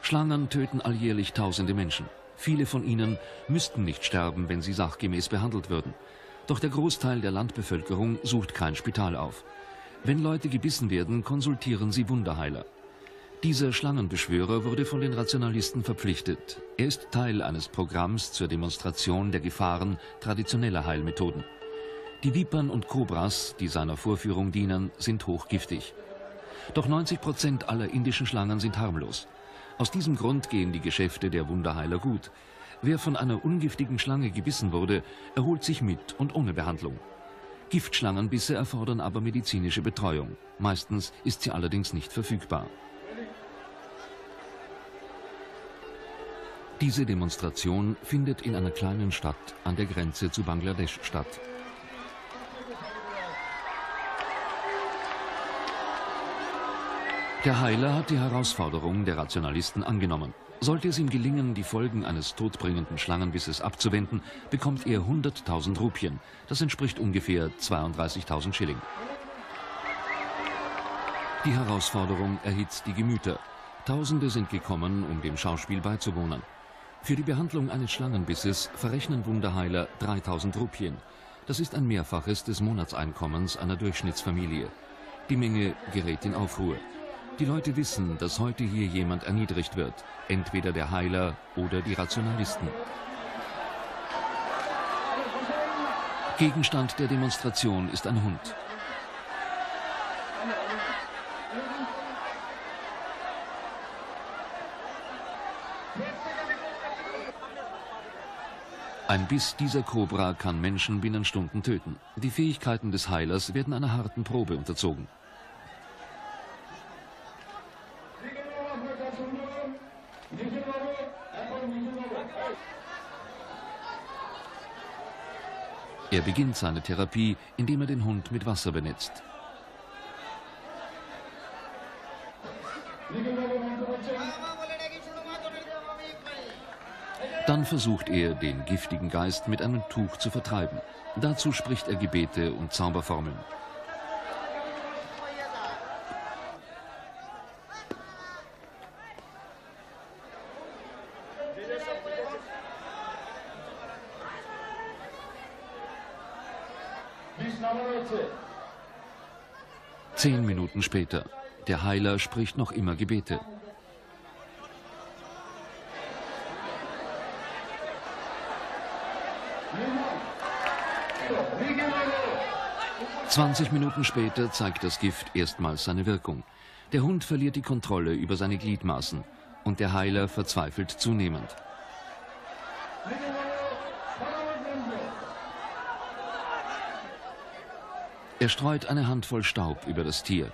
Schlangen töten alljährlich tausende Menschen. Viele von ihnen müssten nicht sterben, wenn sie sachgemäß behandelt würden. Doch der Großteil der Landbevölkerung sucht kein Spital auf. Wenn Leute gebissen werden, konsultieren sie Wunderheiler. Dieser Schlangenbeschwörer wurde von den Rationalisten verpflichtet. Er ist Teil eines Programms zur Demonstration der Gefahren traditioneller Heilmethoden. Die Vipern und Kobras, die seiner Vorführung dienen, sind hochgiftig. Doch 90 Prozent aller indischen Schlangen sind harmlos. Aus diesem Grund gehen die Geschäfte der Wunderheiler gut. Wer von einer ungiftigen Schlange gebissen wurde, erholt sich mit und ohne Behandlung. Giftschlangenbisse erfordern aber medizinische Betreuung. Meistens ist sie allerdings nicht verfügbar. Diese Demonstration findet in einer kleinen Stadt an der Grenze zu Bangladesch statt. Der Heiler hat die Herausforderung der Rationalisten angenommen. Sollte es ihm gelingen, die Folgen eines todbringenden Schlangenbisses abzuwenden, bekommt er 100.000 Rupien. Das entspricht ungefähr 32.000 Schilling. Die Herausforderung erhitzt die Gemüter. Tausende sind gekommen, um dem Schauspiel beizuwohnen. Für die Behandlung eines Schlangenbisses verrechnen Wunderheiler 3000 Rupien. Das ist ein Mehrfaches des Monatseinkommens einer Durchschnittsfamilie. Die Menge gerät in Aufruhr. Die Leute wissen, dass heute hier jemand erniedrigt wird, entweder der Heiler oder die Rationalisten. Gegenstand der Demonstration ist ein Hund. Ein Biss dieser Kobra kann Menschen binnen Stunden töten. Die Fähigkeiten des Heilers werden einer harten Probe unterzogen. Er beginnt seine Therapie, indem er den Hund mit Wasser benetzt. Dann versucht er, den giftigen Geist mit einem Tuch zu vertreiben. Dazu spricht er Gebete und Zauberformeln. Minuten später. Der Heiler spricht noch immer Gebete. Zwanzig Minuten später zeigt das Gift erstmals seine Wirkung. Der Hund verliert die Kontrolle über seine Gliedmaßen und der Heiler verzweifelt zunehmend. Er streut eine Handvoll Staub über das Tier.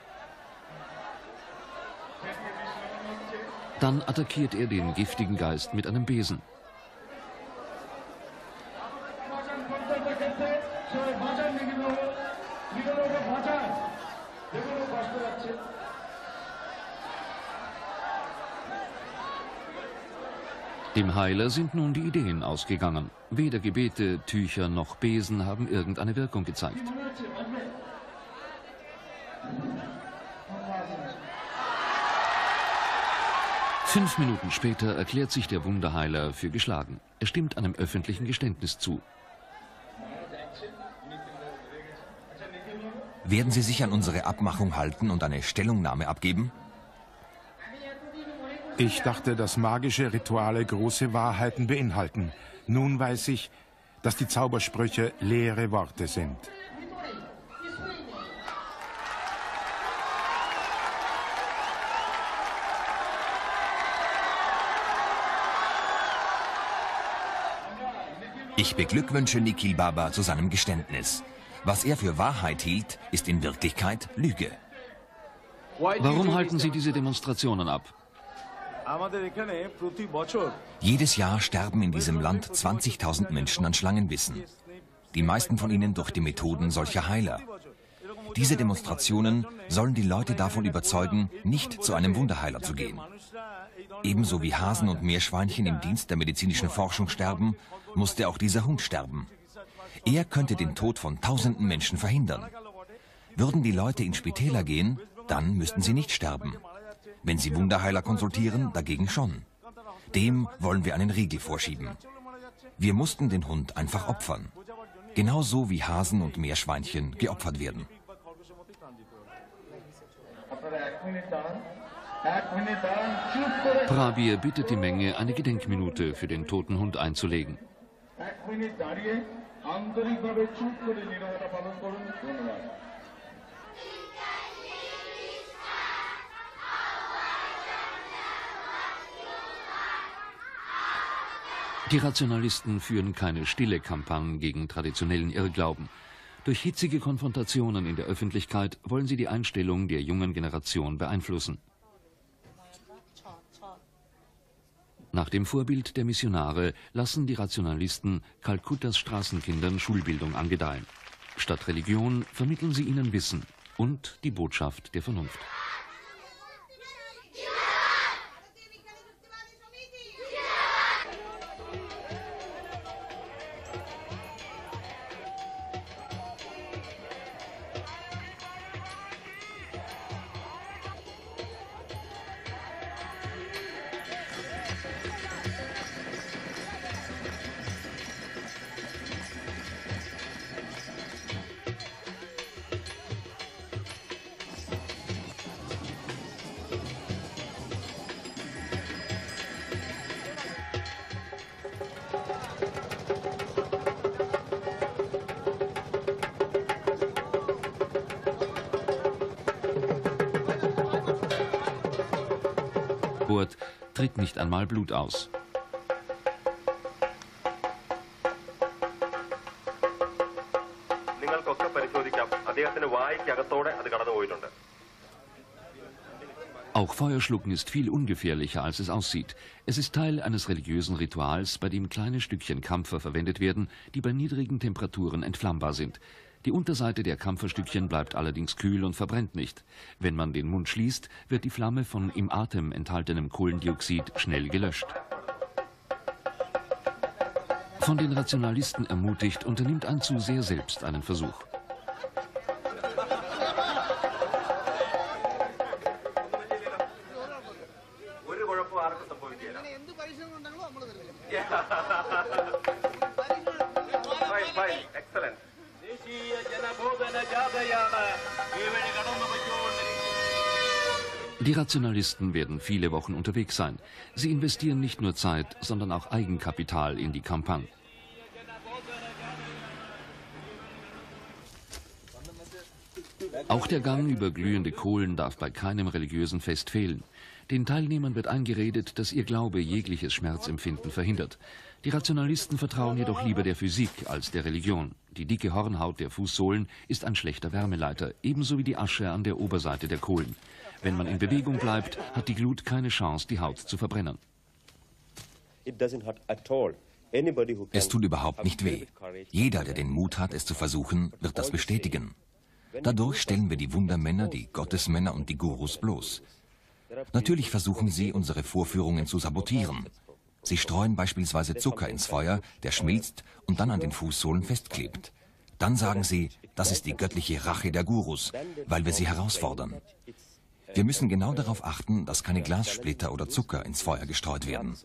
Dann attackiert er den giftigen Geist mit einem Besen. Dem Heiler sind nun die Ideen ausgegangen. Weder Gebete, Tücher noch Besen haben irgendeine Wirkung gezeigt. Fünf Minuten später erklärt sich der Wunderheiler für geschlagen. Er stimmt einem öffentlichen Geständnis zu. Werden Sie sich an unsere Abmachung halten und eine Stellungnahme abgeben? Ich dachte, dass magische Rituale große Wahrheiten beinhalten. Nun weiß ich, dass die Zaubersprüche leere Worte sind. Ich beglückwünsche Nikhil Baba zu seinem Geständnis. Was er für Wahrheit hielt, ist in Wirklichkeit Lüge. Warum halten Sie diese Demonstrationen ab? Jedes Jahr sterben in diesem Land 20.000 Menschen an Schlangenbissen. Die meisten von ihnen durch die Methoden solcher Heiler. Diese Demonstrationen sollen die Leute davon überzeugen, nicht zu einem Wunderheiler zu gehen. Ebenso wie Hasen und Meerschweinchen im Dienst der medizinischen Forschung sterben, musste auch dieser Hund sterben. Er könnte den Tod von tausenden Menschen verhindern. Würden die Leute in Spitäler gehen, dann müssten sie nicht sterben. Wenn sie Wunderheiler konsultieren, dagegen schon. Dem wollen wir einen Riegel vorschieben. Wir mussten den Hund einfach opfern. Genauso wie Hasen und Meerschweinchen geopfert werden. Prabir bittet die Menge, eine Gedenkminute für den toten Hund einzulegen. Die Rationalisten führen keine stille Kampagne gegen traditionellen Irrglauben. Durch hitzige Konfrontationen in der Öffentlichkeit wollen sie die Einstellung der jungen Generation beeinflussen. Nach dem Vorbild der Missionare lassen die Rationalisten Kalkuttas Straßenkindern Schulbildung angedeihen. Statt Religion vermitteln sie ihnen Wissen und die Botschaft der Vernunft. Blut aus. നിങ്ങൾക്കൊക്കെ പരിശോധിക്കാം അദ്ദേഹത്തിന്റെ വായിക്കകത്തോടെ അത് കടന്നുപോയിട്ടുണ്ട് Auch Feuerschlucken ist viel ungefährlicher, als es aussieht. Es ist Teil eines religiösen Rituals, bei dem kleine Stückchen Kampfer verwendet werden, die bei niedrigen Temperaturen entflammbar sind. Die Unterseite der Kampferstückchen bleibt allerdings kühl und verbrennt nicht. Wenn man den Mund schließt, wird die Flamme von im Atem enthaltenem Kohlendioxid schnell gelöscht. Von den Rationalisten ermutigt, unternimmt ein Zuseher selbst einen Versuch. Die Rationalisten werden viele Wochen unterwegs sein. Sie investieren nicht nur Zeit, sondern auch Eigenkapital in die Kampagne. Auch der Gang über glühende Kohlen darf bei keinem religiösen Fest fehlen. Den Teilnehmern wird eingeredet, dass ihr Glaube jegliches Schmerzempfinden verhindert. Die Rationalisten vertrauen jedoch lieber der Physik als der Religion. Die dicke Hornhaut der Fußsohlen ist ein schlechter Wärmeleiter, ebenso wie die Asche an der Oberseite der Kohlen. Wenn man in Bewegung bleibt, hat die Glut keine Chance, die Haut zu verbrennen. Es tut überhaupt nicht weh. Jeder, der den Mut hat, es zu versuchen, wird das bestätigen. Dadurch stellen wir die Wundermänner, die Gottesmänner und die Gurus bloß. Natürlich versuchen sie, unsere Vorführungen zu sabotieren. Sie streuen beispielsweise Zucker ins Feuer, der schmilzt und dann an den Fußsohlen festklebt. Dann sagen sie, das ist die göttliche Rache der Gurus, weil wir sie herausfordern. Wir müssen genau darauf achten, dass keine Glassplitter oder Zucker ins Feuer gestreut werden.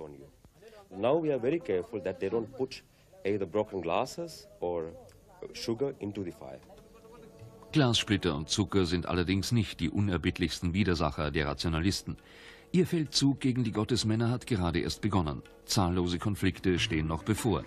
Now we are very careful that they don't put either broken glasses or sugar into the fire. Glassplitter und Zucker sind allerdings nicht die unerbittlichsten Widersacher der Rationalisten. Ihr Feldzug gegen die Gottesmänner hat gerade erst begonnen. Zahllose Konflikte stehen noch bevor.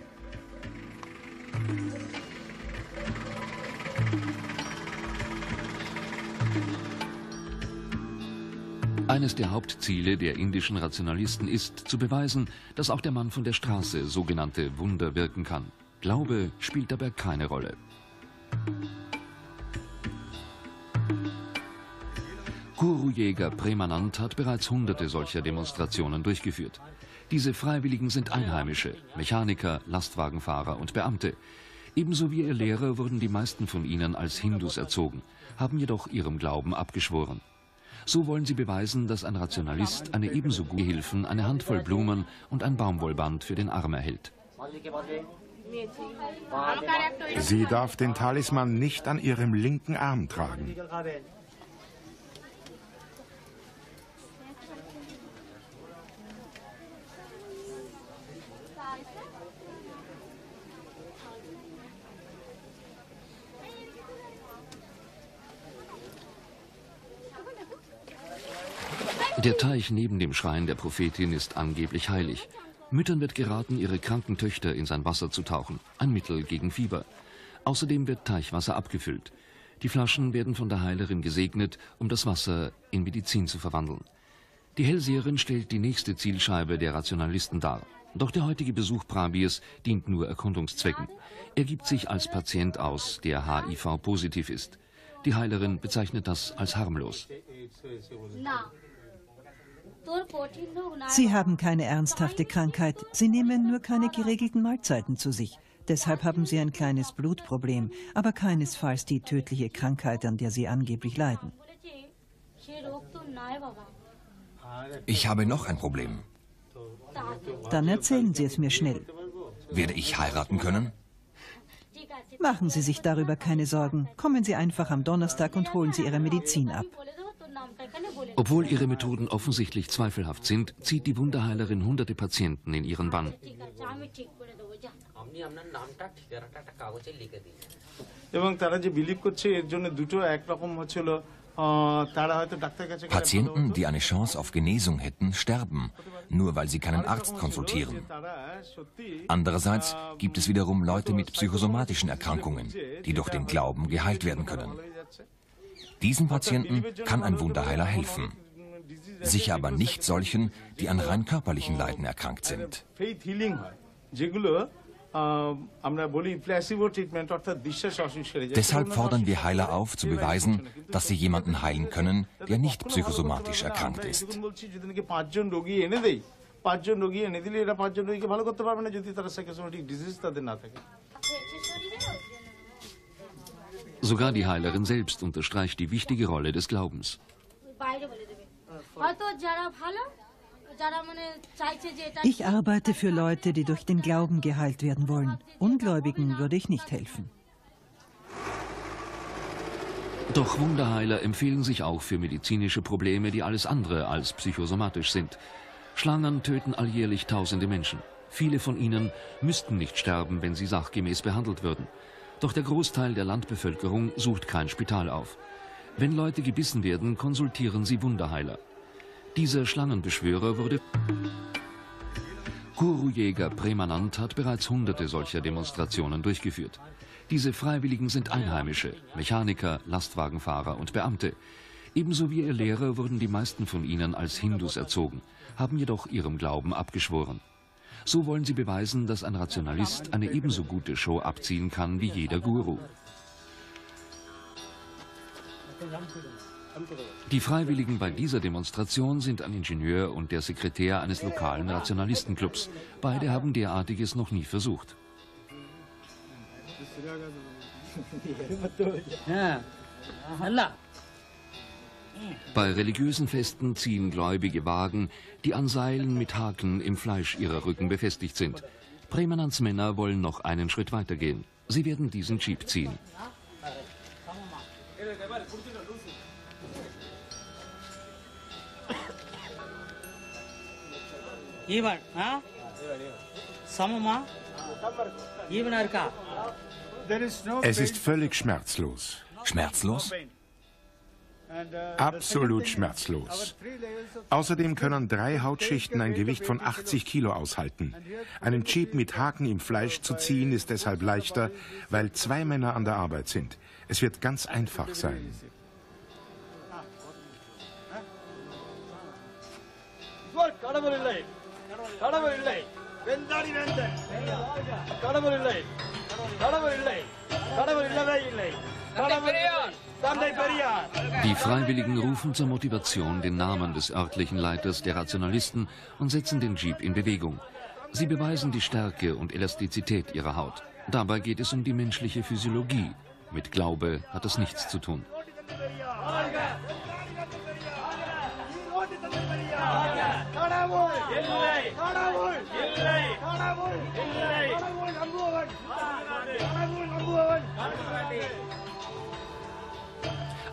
Eines der Hauptziele der indischen Rationalisten ist, zu beweisen, dass auch der Mann von der Straße sogenannte Wunder wirken kann. Glaube spielt dabei keine Rolle. Gurujäger Premanand hat bereits hunderte solcher Demonstrationen durchgeführt. Diese Freiwilligen sind Einheimische, Mechaniker, Lastwagenfahrer und Beamte. Ebenso wie ihr Lehrer wurden die meisten von ihnen als Hindus erzogen, haben jedoch ihrem Glauben abgeschworen. So wollen sie beweisen, dass ein Rationalist eine ebenso gute Hilfen, eine Handvoll Blumen und ein Baumwollband für den Arm erhält. Sie darf den Talisman nicht an ihrem linken Arm tragen. Der Teich neben dem Schrein der Prophetin ist angeblich heilig. Müttern wird geraten, ihre kranken Töchter in sein Wasser zu tauchen. Ein Mittel gegen Fieber. Außerdem wird Teichwasser abgefüllt. Die Flaschen werden von der Heilerin gesegnet, um das Wasser in Medizin zu verwandeln. Die Hellseherin stellt die nächste Zielscheibe der Rationalisten dar. Doch der heutige Besuch Prabirs dient nur Erkundungszwecken. Er gibt sich als Patient aus, der HIV-positiv ist. Die Heilerin bezeichnet das als harmlos. Sie haben keine ernsthafte Krankheit. Sie nehmen nur keine geregelten Mahlzeiten zu sich. Deshalb haben Sie ein kleines Blutproblem, aber keinesfalls die tödliche Krankheit, an der Sie angeblich leiden. Ich habe noch ein Problem. Dann erzählen Sie es mir schnell. Werde ich heiraten können? Machen Sie sich darüber keine Sorgen. Kommen Sie einfach am Donnerstag und holen Sie Ihre Medizin ab. Obwohl ihre Methoden offensichtlich zweifelhaft sind, zieht die Wunderheilerin hunderte Patienten in ihren Bann. Patienten, die eine Chance auf Genesung hätten, sterben, nur weil sie keinen Arzt konsultieren. Andererseits gibt es wiederum Leute mit psychosomatischen Erkrankungen, die durch den Glauben geheilt werden können. Diesen Patienten kann ein Wunderheiler helfen. Sicher aber nicht solchen, die an rein körperlichen Leiden erkrankt sind. Faith healing হয় যেগুলো আহ, আমরা বলি placebo treatment অর্থাৎ বিশ্বাস অসুখ সেরে যায় Deshalb সেগুলো fordern wir অসুখ Heiler auf, zu beweisen, dass sie jemanden heilen können, der nicht কখনো psychosomatisch কখনো আমরা erkrankt ist. দেখুন বলছি যদি নাকি পাঁচজন রোগী এনে দেই পাঁচজন রোগী এনে দিলে এরা পাঁচজন রোগীকে ভালো করতে পারবে না যদি তারা সাইকোসোমেটিক ডিজিজ তাদের না থাকে Sogar die Heilerin selbst unterstreicht die wichtige Rolle des Glaubens. Ich arbeite für Leute, die durch den Glauben geheilt werden wollen. Ungläubigen würde ich nicht helfen. Doch Wunderheiler empfehlen sich auch für medizinische Probleme, die alles andere als psychosomatisch sind. Schlangen töten alljährlich tausende Menschen. Viele von ihnen müssten nicht sterben, wenn sie sachgemäß behandelt würden. Doch der Großteil der Landbevölkerung sucht kein Spital auf. Wenn Leute gebissen werden, konsultieren sie Wunderheiler. Dieser Schlangenbeschwörer wurde Gurujäger Premanand hat bereits hunderte solcher Demonstrationen durchgeführt. Diese Freiwilligen sind Einheimische, Mechaniker, Lastwagenfahrer und Beamte. Ebenso wie ihr Lehrer wurden die meisten von ihnen als Hindus erzogen, haben jedoch ihrem Glauben abgeschworen. So wollen sie beweisen, dass ein Rationalist eine ebenso gute Show abziehen kann wie jeder Guru. Die Freiwilligen bei dieser Demonstration sind ein Ingenieur und der Sekretär eines lokalen Rationalistenclubs. Beide haben derartiges noch nie versucht. Bei religiösen Festen ziehen Gläubige Wagen, die an Seilen mit Haken im Fleisch ihrer Rücken befestigt sind. Premanans Männer wollen noch einen Schritt weitergehen. Sie werden diesen Jeep ziehen. Even ஆ சமமா ஈவனா இருக்கா Es ist völlig schmerzlos. Schmerzlos? Absolut schmerzlos. Außerdem können drei Hautschichten ein Gewicht von 80 Kilo aushalten. Einen Jeep mit Haken im Fleisch zu ziehen ist deshalb leichter, weil zwei Männer an der Arbeit sind. Es wird ganz einfach sein. கடவுள் இல்லை கடவுள் இல்லை வெந்தாடி வேந்தன் கடவுள் இல்லை கடவுள் இல்லை கடவுள் இல்லவே இல்லை கடவுள் தந்தை Periyar die Freiwilligen rufen zur Motivation den Namen des örtlichen Leiters der Rationalisten und setzen den Jeep in Bewegung. Sie beweisen die Stärke und Elastizität ihrer Haut. Dabei geht es um die menschliche Physiologie. Mit Glaube hat es nichts zu tun.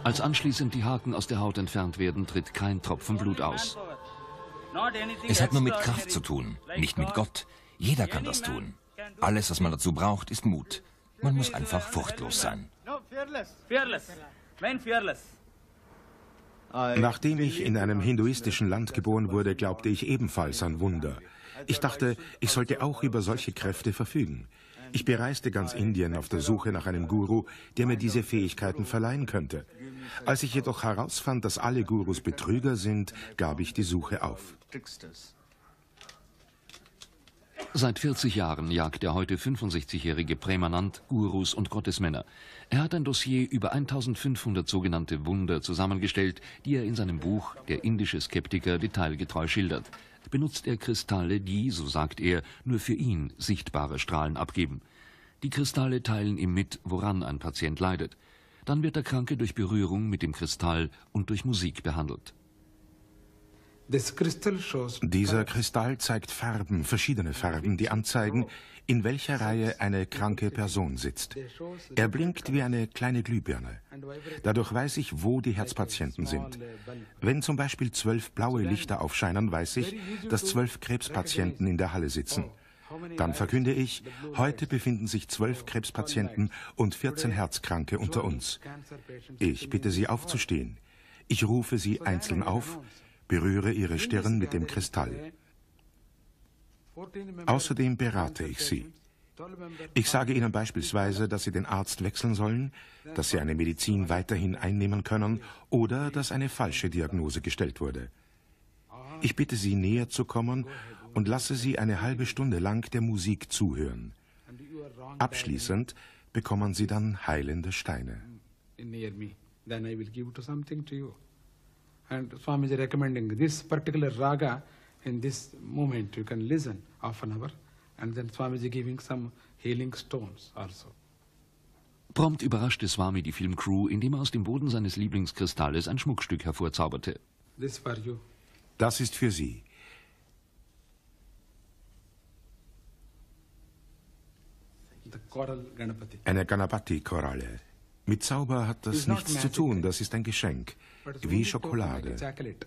Als anschließend die Haken aus der Haut entfernt werden, tritt kein Tropfen Blut aus. Es hat nur mit Kraft zu tun, nicht mit Gott. Jeder kann das tun. Alles, was man dazu braucht, ist Mut. Man muss einfach furchtlos sein. Nachdem ich in einem hinduistischen Land geboren wurde, glaubte ich ebenfalls an Wunder. Ich dachte, ich sollte auch über solche Kräfte verfügen. Ich bereiste ganz Indien auf der Suche nach einem Guru, der mir diese Fähigkeiten verleihen könnte. Als ich jedoch herausfand, dass alle Gurus Betrüger sind, gab ich die Suche auf. Seit 40 Jahren jagt der heute 65-jährige Premanand Gurus und Gottesmänner. Er hat ein Dossier über 1500 sogenannte Wunder zusammengestellt, die er in seinem Buch Der indische Skeptiker detailgetreu schildert. Benutzt er Kristalle, die, so sagt er, nur für ihn sichtbare Strahlen abgeben. Die Kristalle teilen ihm mit, woran ein Patient leidet. Dann wird der Kranke durch Berührung mit dem Kristall und durch Musik behandelt. Dieser Kristall zeigt Farben, verschiedene Farben, die anzeigen, in welcher Reihe eine kranke Person sitzt. Er blinkt wie eine kleine Glühbirne. Dadurch weiß ich, wo die Herzpatienten sind. Wenn zum Beispiel zwölf blaue Lichter aufscheinen, weiß ich, dass zwölf Krebspatienten in der Halle sitzen. Dann verkünde ich, heute befinden sich zwölf Krebspatienten und 14 Herzkranke unter uns. Ich bitte Sie aufzustehen. Ich rufe Sie einzeln auf, berühre ihre Stirn mit dem Kristall. Außerdem berate ich sie. Ich sage ihnen beispielsweise, dass sie den Arzt wechseln sollen, dass sie eine Medizin weiterhin einnehmen können oder dass eine falsche Diagnose gestellt wurde. Ich bitte sie näher zu kommen und lasse sie eine halbe Stunde lang der Musik zuhören. Abschließend bekommen sie dann heilende Steine. And Swami is recommending this particular raga in this moment. You can listen half an hour, and then Swami is giving some healing stones also. Prompt überraschte Swami die Filmcrew, indem er aus dem Boden seines Lieblingskristalles ein Schmuckstück hervorzauberte. This for you. Das ist für Sie. The coral Ganapati. Eine Ganapati-Koralle. Mit Zauber hat das nichts zu tun, das ist ein Geschenk. Wie Schokolade. chocolate.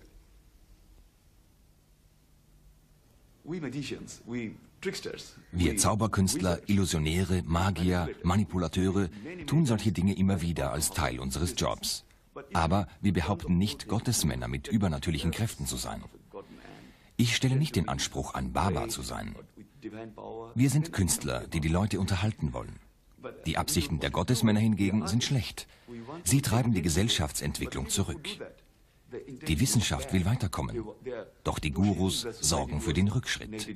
We magicians, we tricksters, Wir Zauberkünstler, Illusionäre, Magier, Manipulateure tun solche Dinge immer wieder als Teil unseres Jobs. Aber wir behaupten nicht, Gottesmänner mit übernatürlichen Kräften zu sein. Ich stelle nicht den Anspruch an, Baba zu sein. Wir sind Künstler, die die Leute unterhalten wollen. Die Absichten der Gottesmänner hingegen sind schlecht. Sie treiben die Gesellschaftsentwicklung zurück. Die Wissenschaft will weiterkommen, doch die Gurus sorgen für den Rückschritt.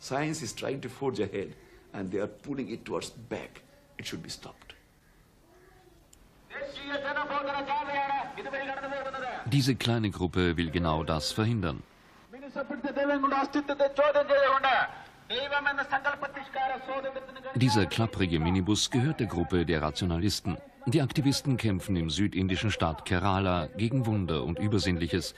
Science is trying to forge ahead and they are pulling it towards back. It should be stopped. Diese kleine Gruppe will genau das verhindern. Dieser klapprige Minibus gehört der Gruppe der Rationalisten. Die Aktivisten kämpfen im südindischen Staat Kerala gegen Wunder und Übersinnliches.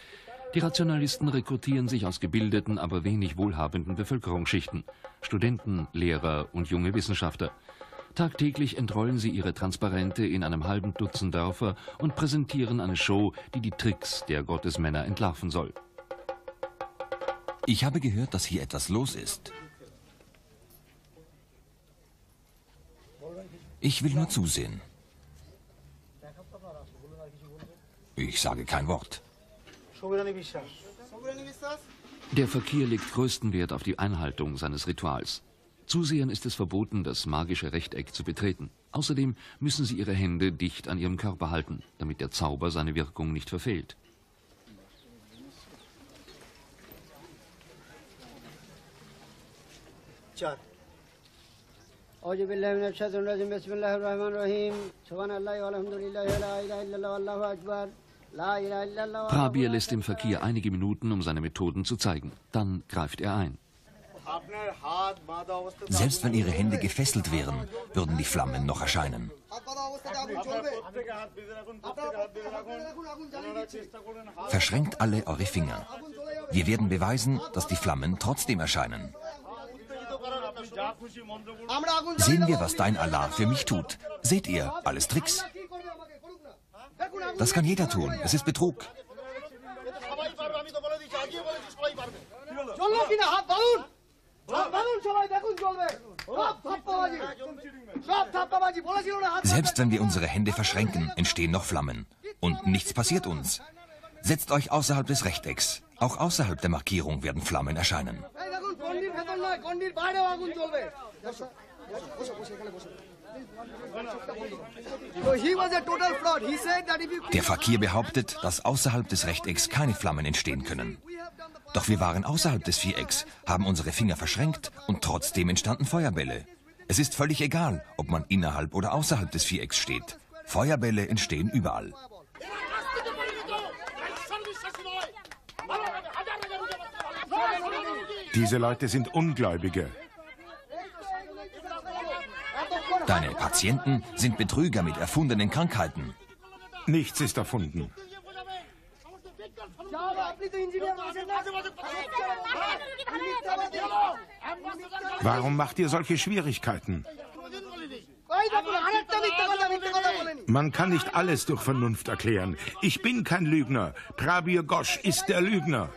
Die Rationalisten rekrutieren sich aus gebildeten, aber wenig wohlhabenden Bevölkerungsschichten. Studenten, Lehrer und junge Wissenschaftler. Tagtäglich entrollen sie ihre Transparente in einem halben Dutzend Dörfer und präsentieren eine Show, die die Tricks der Gottesmänner entlarven soll. Ich habe gehört, dass hier etwas los ist. Ich will nur zusehen. Ich sage kein Wort. Der Verkehr legt größten Wert auf die Einhaltung seines Rituals. Zusehern ist es verboten, das magische Rechteck zu betreten. Außerdem müssen sie ihre Hände dicht an ihrem Körper halten, damit der Zauber seine Wirkung nicht verfehlt. Bismillahirrahmanirrahim. Subhanallah, alhamdulillah, la ilaha illallah, Allahu akbar. Prabir lässt im Verkehr einige Minuten, um seine Methoden zu zeigen. Dann greift er ein. Selbst wenn ihre Hände gefesselt wären, würden die Flammen noch erscheinen. Verschränkt alle eure Finger. Wir werden beweisen, dass die Flammen trotzdem erscheinen. Sehen wir, was dein Allah für mich tut. Seht ihr, alles Tricks. Das kann jeder tun. Es ist Betrug. Selbst wenn wir unsere Hände verschränken, entstehen noch Flammen. Und nichts passiert uns. Setzt euch außerhalb des Rechtecks. Auch außerhalb der Markierung werden Flammen erscheinen. Der Fakir behauptet, dass außerhalb des Rechtecks keine Flammen entstehen können. Doch wir waren außerhalb des Vierecks, haben unsere Finger verschränkt und trotzdem entstanden Feuerbälle. Es ist völlig egal, ob man innerhalb oder außerhalb des Vierecks steht. Feuerbälle entstehen überall. Diese Leute sind Ungläubige. Deine Patienten sind Betrüger mit erfundenen Krankheiten. Nichts ist erfunden. Warum macht ihr solche Schwierigkeiten? Man kann nicht alles durch Vernunft erklären. Ich bin kein Lügner. Prabir Ghosh ist der Lügner.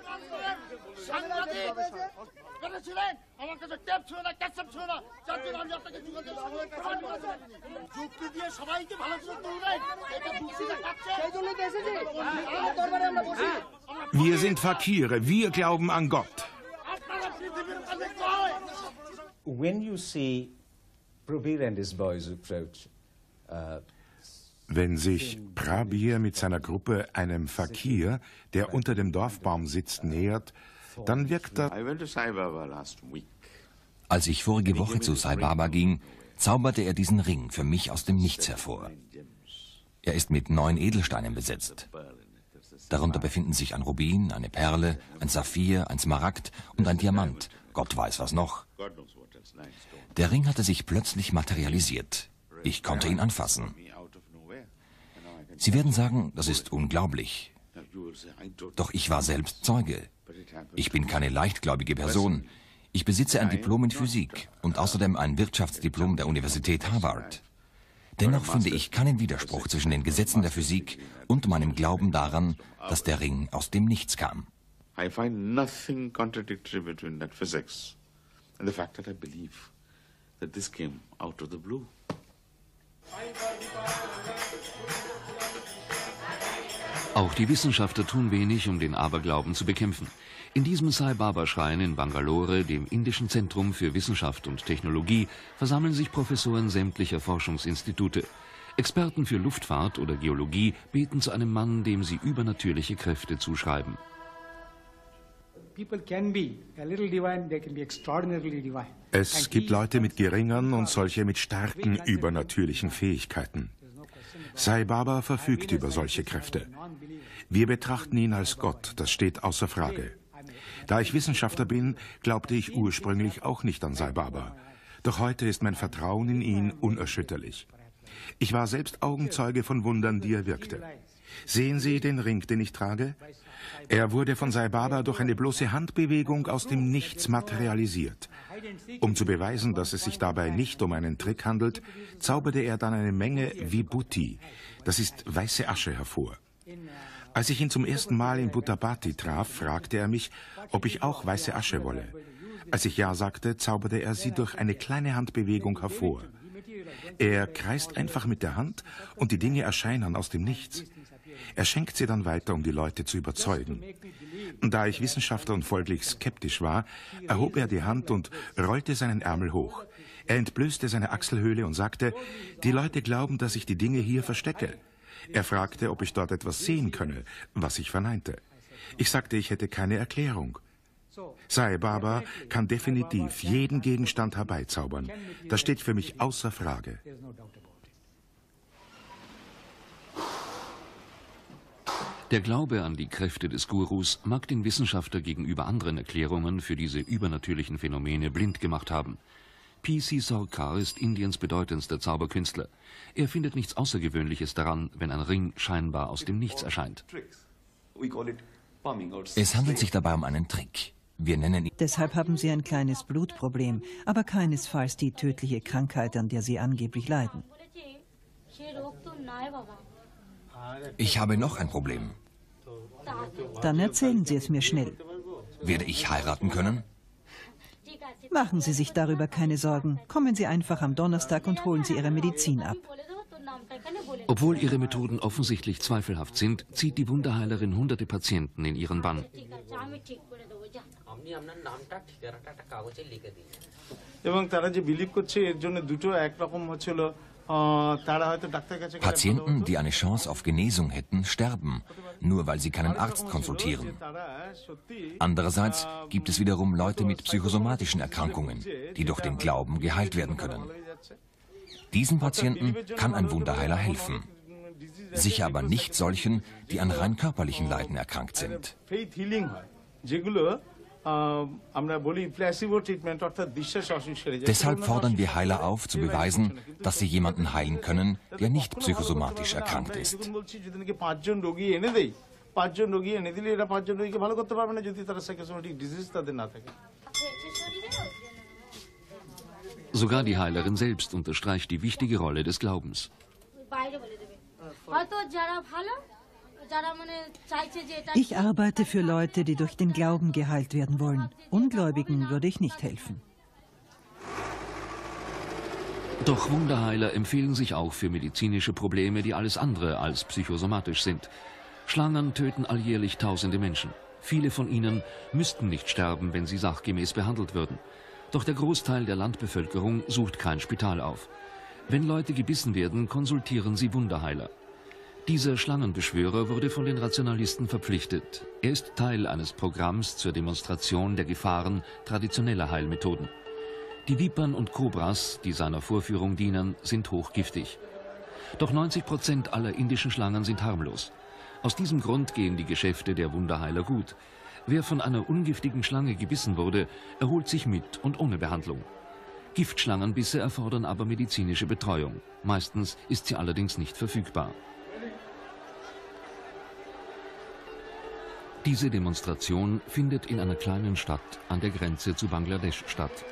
ছিলেন আমার কাছে টেপ ছিল না ক্যাসেট ছিল না যার জন্য আমি আপনাকে যুগান্তর প্রমাণ করেছি। যুক্তি দিয়ে সবাইকে ভালো কিছু তুলবেন এটা দুঃখীটা কাটছে সেই জন্য তো এসেছি আমার দরবারে আমরা বসি Wir sind Fakire. Wir glauben an Gott. আপনারা পৃথিবীর কাছে কয় When you see Prabir and his boys approach, uh, Wenn sich Prabir mit seiner Gruppe einem Fakir, der unter dem Dorfbaum sitzt, nähert, dann wirkt week. Als ich vorige Woche zu Sai Baba ging, zauberte er diesen Ring für mich aus dem Nichts hervor. Er ist mit neun Edelsteinen besetzt. Darunter befinden sich ein Rubin, eine Perle, ein Saphir, ein Smaragd und ein Diamant. Gott weiß was noch. Der Ring hatte sich plötzlich materialisiert. Ich konnte ihn anfassen. Sie werden sagen, das ist unglaublich. Doch ich war selbst Zeuge. Ich bin keine leichtgläubige Person. Ich besitze ein Diplom in Physik und außerdem ein Wirtschaftsdiplom der Universität Harvard. Dennoch finde ich keinen Widerspruch zwischen den Gesetzen der Physik und meinem Glauben daran, dass der Ring aus dem Nichts kam. I find nothing contradictory between that physics and the fact that I believe that this came out of the blue. Auch die Wissenschaftler tun wenig, um den Aberglauben zu bekämpfen. In diesem Sai Baba Schrein in Bangalore, dem indischen Zentrum für Wissenschaft und Technologie, versammeln sich Professoren sämtlicher Forschungsinstitute. Experten für Luftfahrt oder Geologie beten zu einem Mann, dem sie übernatürliche Kräfte zuschreiben. Es gibt Leute mit geringeren und solche mit starken übernatürlichen Fähigkeiten. Sai Baba verfügt über solche Kräfte. Wir betrachten ihn als Gott, das steht außer Frage. Da ich Wissenschaftler bin, glaubte ich ursprünglich auch nicht an Sai Baba. Doch heute ist mein Vertrauen in ihn unerschütterlich. Ich war selbst Augenzeuge von Wundern, die er wirkte. Sehen Sie den Ring, den ich trage? Er wurde von Sai Baba durch eine bloße Handbewegung aus dem Nichts materialisiert. Um zu beweisen, dass es sich dabei nicht um einen Trick handelt, zauberte er dann eine Menge Vibhuti, das ist weiße Asche, hervor. Als ich ihn zum ersten Mal in Buttabati traf, fragte er mich, ob ich auch weiße Asche wolle. Als ich Ja sagte, zauberte er sie durch eine kleine Handbewegung hervor. Er kreist einfach mit der Hand und die Dinge erscheinen aus dem Nichts. Er schenkt sie dann weiter, um die Leute zu überzeugen. Da ich Wissenschaftler und folglich skeptisch war, erhob er die Hand und rollte seinen Ärmel hoch. Er entblößte seine Achselhöhle und sagte, die Leute glauben, dass ich die Dinge hier verstecke. Er fragte, ob ich dort etwas sehen könne, was ich verneinte. Ich sagte, ich hätte keine Erklärung. Sai Baba kann definitiv jeden Gegenstand herbeizaubern. Das steht für mich außer Frage. Der Glaube an die Kräfte des Gurus mag den Wissenschaftler gegenüber anderen Erklärungen für diese übernatürlichen Phänomene blind gemacht haben. P.C. Sarkar ist Indiens bedeutendster Zauberkünstler. Er findet nichts Außergewöhnliches daran, wenn ein Ring scheinbar aus dem Nichts erscheint. Es handelt sich dabei um einen Trick. Wir nennen ihn. Deshalb haben sie ein kleines Blutproblem, aber keinesfalls die tödliche Krankheit, an der sie angeblich leiden. Ich habe noch ein Problem. Dann erzählen Sie es mir schnell. Werde ich heiraten können? Machen Sie sich darüber keine Sorgen. Kommen Sie einfach am Donnerstag und holen Sie Ihre Medizin ab. Obwohl ihre Methoden offensichtlich zweifelhaft sind, zieht die Wunderheilerin hunderte Patienten in ihren Bann. এবং তারা যে বিলিভ করছে এর জন্য দুটো একরকম হচ্ছিল Patienten, die eine Chance auf Genesung hätten, sterben, nur weil sie keinen Arzt konsultieren. Andererseits gibt es wiederum Leute mit psychosomatischen Erkrankungen, die durch den Glauben geheilt werden können. Diesen Patienten kann ein Wunderheiler helfen. Sicher aber nicht solchen, die an rein körperlichen Leiden erkrankt sind. Deshalb fordern wir Heiler auf, zu beweisen, dass sie jemanden heilen können, der nicht psychosomatisch erkrankt ist. Sogar die Heilerin selbst unterstreicht die wichtige Rolle des Glaubens. Ich arbeite für Leute, die durch den Glauben geheilt werden wollen. Ungläubigen würde ich nicht helfen. Doch Wunderheiler empfehlen sich auch für medizinische Probleme, die alles andere als psychosomatisch sind. Schlangen töten alljährlich tausende Menschen. Viele von ihnen müssten nicht sterben, wenn sie sachgemäß behandelt würden. Doch der Großteil der Landbevölkerung sucht kein Spital auf. Wenn Leute gebissen werden, konsultieren sie Wunderheiler. Dieser Schlangenbeschwörer wurde von den Rationalisten verpflichtet. Er ist Teil eines Programms zur Demonstration der Gefahren traditioneller Heilmethoden. Die Vipern und Kobras, die seiner Vorführung dienen, sind hochgiftig. Doch 90 Prozent aller indischen Schlangen sind harmlos. Aus diesem Grund gehen die Geschäfte der Wunderheiler gut. Wer von einer ungiftigen Schlange gebissen wurde, erholt sich mit und ohne Behandlung. Giftschlangenbisse erfordern aber medizinische Betreuung. Meistens ist sie allerdings nicht verfügbar. Diese Demonstration findet in einer kleinen Stadt an der Grenze zu Bangladesch statt.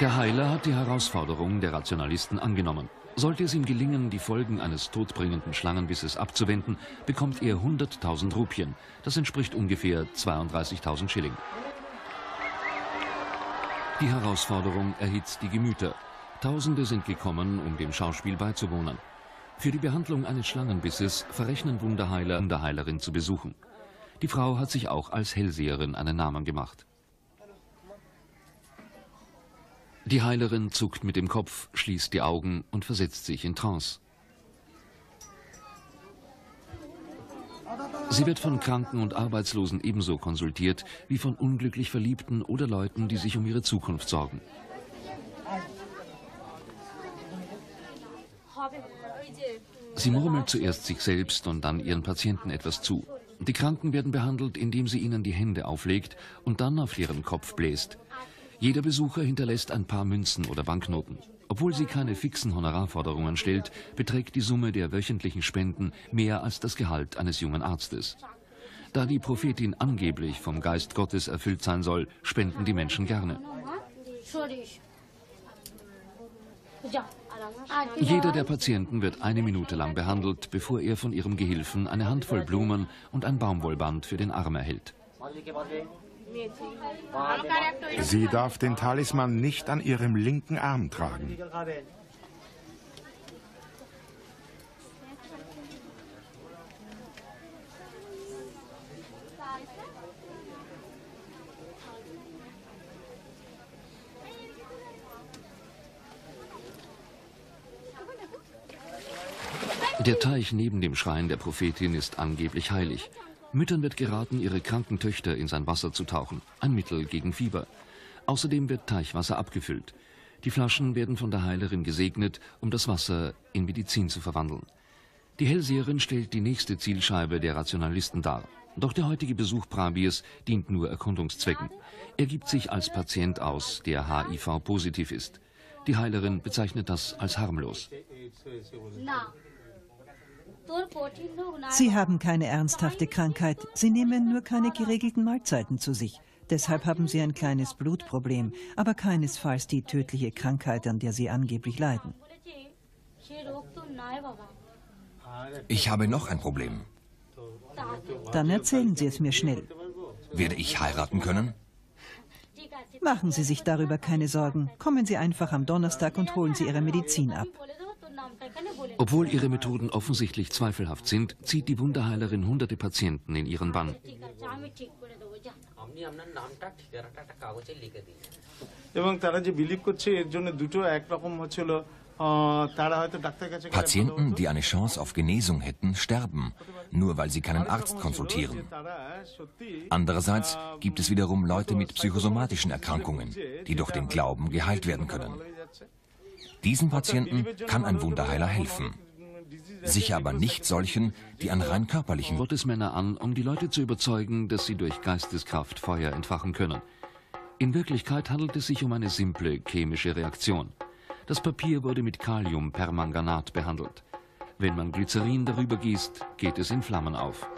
Der Heiler hat die Herausforderung der Rationalisten angenommen. Sollte es ihm gelingen, die Folgen eines todbringenden Schlangenbisses abzuwenden, bekommt er 100.000 Rupien. Das entspricht ungefähr 32.000 Schilling. Die Herausforderung erhitzt die Gemüter. Tausende sind gekommen, um dem Schauspiel beizuwohnen. Für die Behandlung eines Schlangenbisses verrechnen Wunderheiler, Wunderheilerin zu besuchen. Die Frau hat sich auch als Hellseherin einen Namen gemacht. Die Heilerin zuckt mit dem Kopf, schließt die Augen und versetzt sich in Trance. Sie wird von Kranken und Arbeitslosen ebenso konsultiert wie von unglücklich Verliebten oder Leuten, die sich um ihre Zukunft sorgen. Sie murmelt zuerst sich selbst und dann ihren Patienten etwas zu. Die Kranken werden behandelt, indem sie ihnen die Hände auflegt und dann auf ihren Kopf bläst. Jeder Besucher hinterlässt ein paar Münzen oder Banknoten. Obwohl sie keine fixen Honorarforderungen stellt, beträgt die Summe der wöchentlichen Spenden mehr als das Gehalt eines jungen Arztes. Da die Prophetin angeblich vom Geist Gottes erfüllt sein soll, spenden die Menschen gerne. Jeder der Patienten wird eine Minute lang behandelt, bevor er von ihrem Gehilfen eine Handvoll Blumen und ein Baumwollband für den Arm erhält. Sie darf den Talisman nicht an ihrem linken Arm tragen. Der Teich neben dem Schrein der Prophetin ist angeblich heilig. Müttern wird geraten, ihre kranken Töchter in sein Wasser zu tauchen. Ein Mittel gegen Fieber. Außerdem wird Teichwasser abgefüllt. Die Flaschen werden von der Heilerin gesegnet, um das Wasser in Medizin zu verwandeln. Die Hellseherin stellt die nächste Zielscheibe der Rationalisten dar. Doch der heutige Besuch Prabirs dient nur Erkundungszwecken. Er gibt sich als Patient aus, der HIV-positiv ist. Die Heilerin bezeichnet das als harmlos. Sie haben keine ernsthafte Krankheit. Sie nehmen nur keine geregelten Mahlzeiten zu sich. Deshalb haben Sie ein kleines Blutproblem, aber keinesfalls die tödliche Krankheit, an der Sie angeblich leiden. Ich habe noch ein Problem. Dann erzählen Sie es mir schnell. Werde ich heiraten können? Machen Sie sich darüber keine Sorgen. Kommen Sie einfach am Donnerstag und holen Sie Ihre Medizin ab. Obwohl ihre Methoden offensichtlich zweifelhaft sind, zieht die Wunderheilerin hunderte Patienten in ihren Bann. Patienten, die eine Chance auf Genesung hätten, sterben, nur weil sie keinen Arzt konsultieren. Andererseits gibt es wiederum Leute mit psychosomatischen Erkrankungen, die durch den Glauben geheilt werden können. Diesen Patienten kann ein Wunderheiler helfen. Sicher aber nicht solchen, die an rein körperlichen Gottesmänner an, um die Leute zu überzeugen, dass sie durch Geisteskraft Feuer entfachen können. In Wirklichkeit handelt es sich um eine simple chemische Reaktion. Das Papier wurde mit Kaliumpermanganat behandelt. Wenn man Glycerin darüber gießt, geht es in Flammen auf.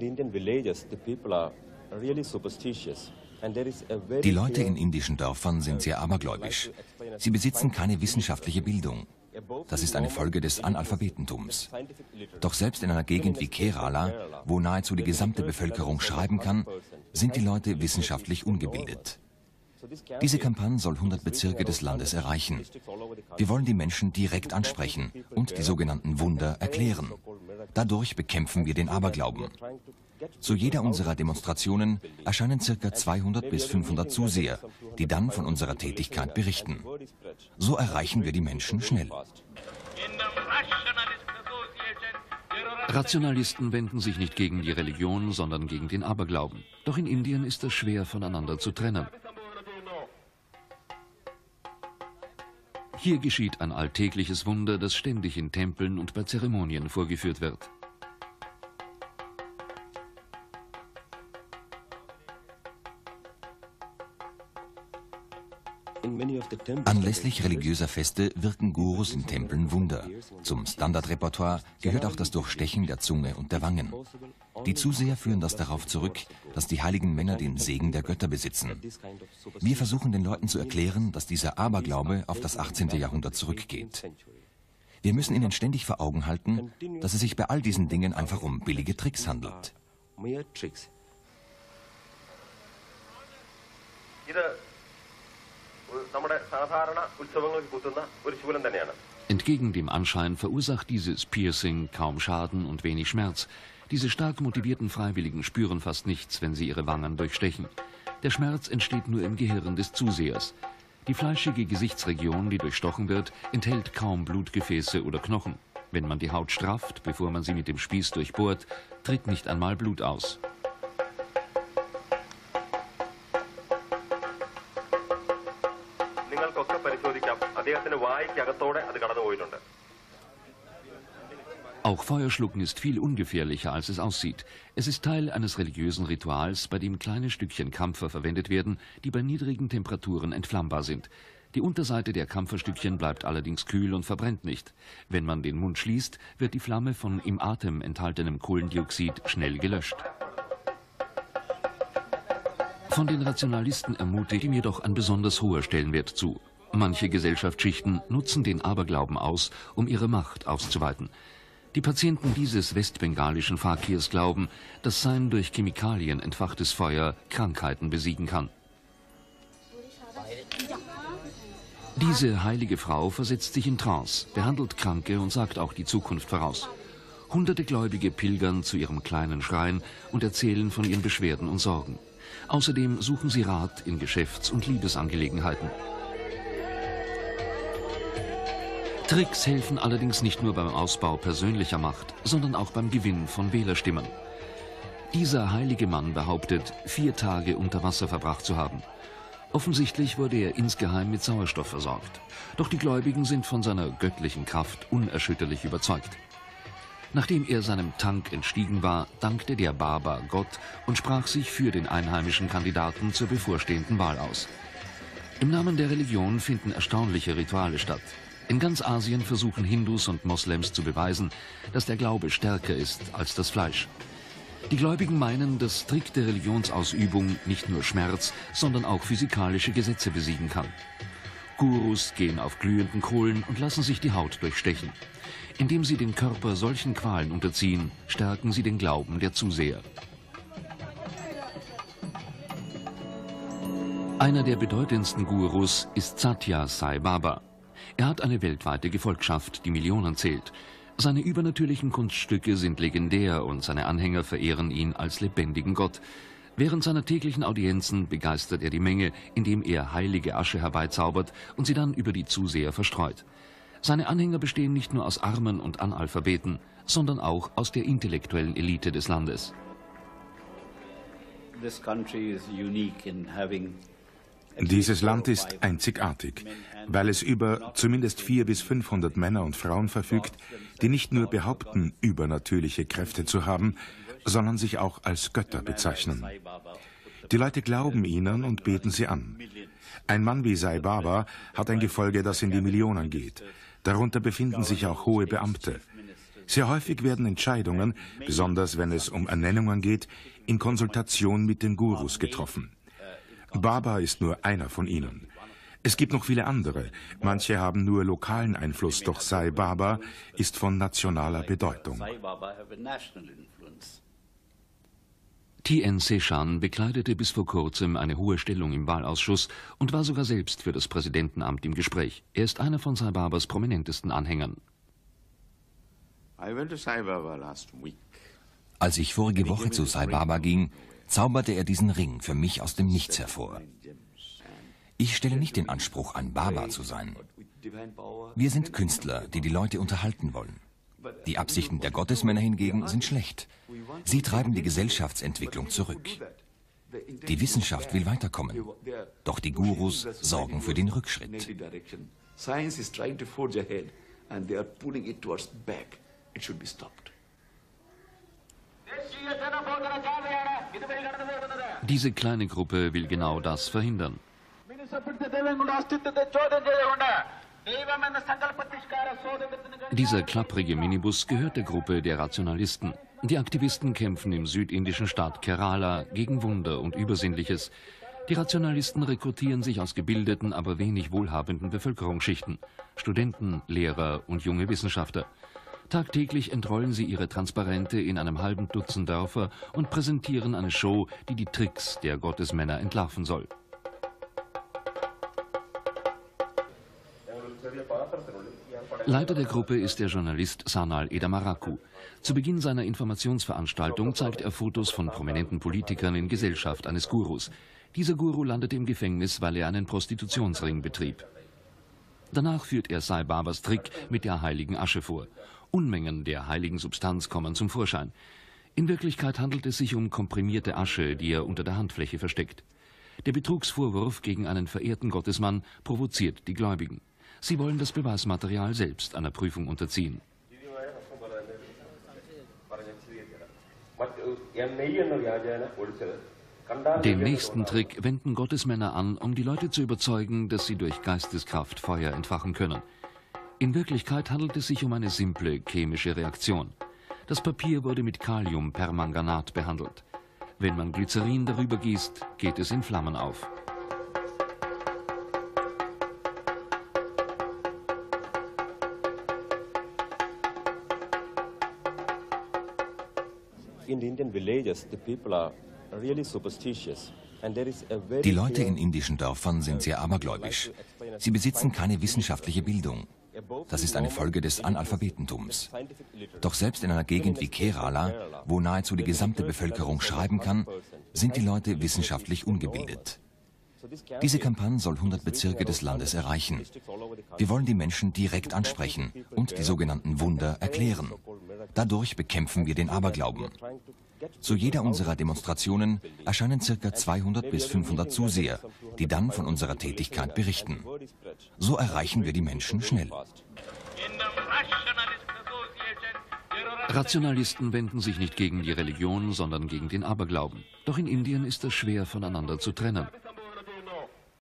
The Indian villages, the people are really superstitious. Die Leute in indischen Dörfern sind sehr abergläubisch. Sie besitzen keine wissenschaftliche Bildung. Das ist eine Folge des Analphabetentums. Doch selbst in einer Gegend wie Kerala, wo nahezu die gesamte Bevölkerung schreiben kann, sind die Leute wissenschaftlich ungebildet. Diese Kampagne soll 100 Bezirke des Landes erreichen. Wir wollen die Menschen direkt ansprechen und die sogenannten Wunder erklären. Dadurch bekämpfen wir den Aberglauben. Zu jeder unserer Demonstrationen erscheinen ca. 200 bis 500 Zuseher, die dann von unserer Tätigkeit berichten. So erreichen wir die Menschen schnell. Rationalisten wenden sich nicht gegen die Religion, sondern gegen den Aberglauben. Doch in Indien ist das schwer voneinander zu trennen. Hier geschieht ein alltägliches Wunder, das ständig in Tempeln und bei Zeremonien vorgeführt wird. Anlässlich religiöser Feste wirken Gurus in Tempeln Wunder. Zum Standardrepertoire gehört auch das Durchstechen der Zunge und der Wangen. Die Zuseher führen das darauf zurück, dass die heiligen Männer den Segen der Götter besitzen. Wir versuchen den Leuten zu erklären, dass dieser Aberglaube auf das 18. Jahrhundert zurückgeht. Wir müssen ihnen ständig vor Augen halten, dass es sich bei all diesen Dingen einfach um billige Tricks handelt. Entgegen dem Anschein verursacht dieses Piercing kaum Schaden und wenig Schmerz. Diese stark motivierten Freiwilligen spüren fast nichts, wenn sie ihre Wangen durchstechen. Der Schmerz entsteht nur im Gehirn des Zusehers. Die fleischige Gesichtsregion, die durchstochen wird, enthält kaum Blutgefäße oder Knochen. Wenn man die Haut strafft, bevor man sie mit dem Spieß durchbohrt, tritt nicht einmal Blut aus. നിങ്ങൾക്കൊക്കെ പരിശോധിക്കാം അദ്ദേഹത്തിന്റെ വായിക്കകത്തോടെ അത് കടന്നു പോയിട്ടുണ്ട് Auch Feuerschlucken ist viel ungefährlicher, als es aussieht. Es ist Teil eines religiösen Rituals, bei dem kleine Stückchen Kampfer verwendet werden, die bei niedrigen Temperaturen entflammbar sind. Die Unterseite der Kampferstückchen bleibt allerdings kühl und verbrennt nicht. Wenn man den Mund schließt, wird die Flamme von im Atem enthaltenem Kohlendioxid schnell gelöscht. Von den Rationalisten ermutigt ihm jedoch ein besonders hoher Stellenwert zu. Manche Gesellschaftsschichten nutzen den Aberglauben aus, um ihre Macht auszuweiten. Die Patienten dieses westbengalischen Fakirs glauben, dass sein durch Chemikalien entfachtes Feuer Krankheiten besiegen kann. Diese heilige Frau versetzt sich in Trance, behandelt Kranke und sagt auch die Zukunft voraus. Hunderte Gläubige pilgern zu ihrem kleinen Schrein und erzählen von ihren Beschwerden und Sorgen. Außerdem suchen sie Rat in Geschäfts- und Liebesangelegenheiten. Tricks helfen allerdings nicht nur beim Ausbau persönlicher Macht, sondern auch beim Gewinn von Wählerstimmen. Dieser heilige Mann behauptet, vier Tage unter Wasser verbracht zu haben. Offensichtlich wurde er insgeheim mit Sauerstoff versorgt. Doch die Gläubigen sind von seiner göttlichen Kraft unerschütterlich überzeugt. Nachdem er seinem Tank entstiegen war, dankte der Barber Gott und sprach sich für den einheimischen Kandidaten zur bevorstehenden Wahl aus. Im Namen der Religion finden erstaunliche Rituale statt. In ganz Asien versuchen Hindus und Moslems zu beweisen, dass der Glaube stärker ist als das Fleisch. Die Gläubigen meinen, dass strikte Religionsausübung nicht nur Schmerz, sondern auch physikalische Gesetze besiegen kann. Gurus gehen auf glühenden Kohlen und lassen sich die Haut durchstechen. Indem sie den Körper solchen Qualen unterziehen, stärken sie den Glauben der Zuseher. Einer der bedeutendsten Gurus ist Satya Sai Baba. Er hat eine weltweite Gefolgschaft, die Millionen zählt. Seine übernatürlichen Kunststücke sind legendär und seine Anhänger verehren ihn als lebendigen Gott. Während seiner täglichen Audienzen begeistert er die Menge, indem er heilige Asche herbeizaubert und sie dann über die Zuseher verstreut. Seine Anhänger bestehen nicht nur aus Armen und Analphabeten, sondern auch aus der intellektuellen Elite des Landes. Dieses Land ist einzigartig, weil es über zumindest 400 bis 500 Männer und Frauen verfügt, die nicht nur behaupten, übernatürliche Kräfte zu haben, sondern sich auch als Götter bezeichnen. Die Leute glauben ihnen und beten sie an. Ein Mann wie Sai Baba hat ein Gefolge, das in die Millionen geht. Darunter befinden sich auch hohe Beamte. Sehr häufig werden Entscheidungen, besonders wenn es um Ernennungen geht, in Konsultation mit den Gurus getroffen. Baba ist nur einer von ihnen. Es gibt noch viele andere. Manche haben nur lokalen Einfluss, doch Sai Baba ist von nationaler Bedeutung. T.N. Sechan bekleidete bis vor kurzem eine hohe Stellung im Wahlausschuss und war sogar selbst für das Präsidentenamt im Gespräch. Er ist einer von Sai Babas prominentesten Anhängern. Als ich vorige Woche zu Sai Baba ging, zauberte er diesen Ring für mich aus dem Nichts hervor. Ich stelle nicht den Anspruch an, Baba zu sein. Wir sind Künstler, die die Leute unterhalten wollen. Die Absichten der Gottesmänner hingegen sind schlecht. Sie treiben die Gesellschaftsentwicklung zurück. Die Wissenschaft will weiterkommen, doch die Gurus sorgen für den Rückschritt. Science is trying to forge ahead and they are pulling it towards back. It should be stopped. Diese kleine Gruppe will genau das verhindern. Dieser klapprige Minibus gehört der Gruppe der Rationalisten. Die Aktivisten kämpfen im südindischen Staat Kerala gegen Wunder und Übersinnliches. Die Rationalisten rekrutieren sich aus gebildeten, aber wenig wohlhabenden Bevölkerungsschichten. Studenten, Lehrer und junge Wissenschaftler. Tagtäglich entrollen sie ihre Transparente in einem halben Dutzend Dörfer und präsentieren eine Show, die die Tricks der Gottesmänner entlarven soll. Leiter der Gruppe ist der Journalist Sanal Edamaraku. Zu Beginn seiner Informationsveranstaltung zeigt er Fotos von prominenten Politikern in Gesellschaft eines Gurus. Dieser Guru landete im Gefängnis, weil er einen Prostitutionsring betrieb. Danach führt er Sai Babas Trick mit der heiligen Asche vor. Unmengen der heiligen Substanz kommen zum Vorschein. In Wirklichkeit handelt es sich um komprimierte Asche, die er unter der Handfläche versteckt. Der Betrugsvorwurf gegen einen verehrten Gottesmann provoziert die Gläubigen. Sie wollen das Beweismaterial selbst einer Prüfung unterziehen. Den nächsten Trick wenden Gottesmänner an, um die Leute zu überzeugen, dass sie durch Geisteskraft Feuer entfachen können. In Wirklichkeit handelt es sich um eine simple chemische Reaktion. Das Papier wurde mit Kaliumpermanganat behandelt. Wenn man Glycerin darüber gießt, geht es in Flammen auf. Die Leute in indischen Dörfern sind sehr abergläubisch. Sie besitzen keine wissenschaftliche Bildung. Das ist eine Folge des Analphabetentums. Doch selbst in einer Gegend wie Kerala, wo nahezu die gesamte Bevölkerung schreiben kann, sind die Leute wissenschaftlich ungebildet. Diese Kampagne soll 100 Bezirke des Landes erreichen. Wir wollen die Menschen direkt ansprechen und die sogenannten Wunder erklären. Dadurch bekämpfen wir den Aberglauben. Zu jeder unserer Demonstrationen erscheinen ca. 200 bis 500 Zuseher, die dann von unserer Tätigkeit berichten. So erreichen wir die Menschen schnell. Rationalisten wenden sich nicht gegen die Religion, sondern gegen den Aberglauben. Doch in Indien ist das schwer voneinander zu trennen.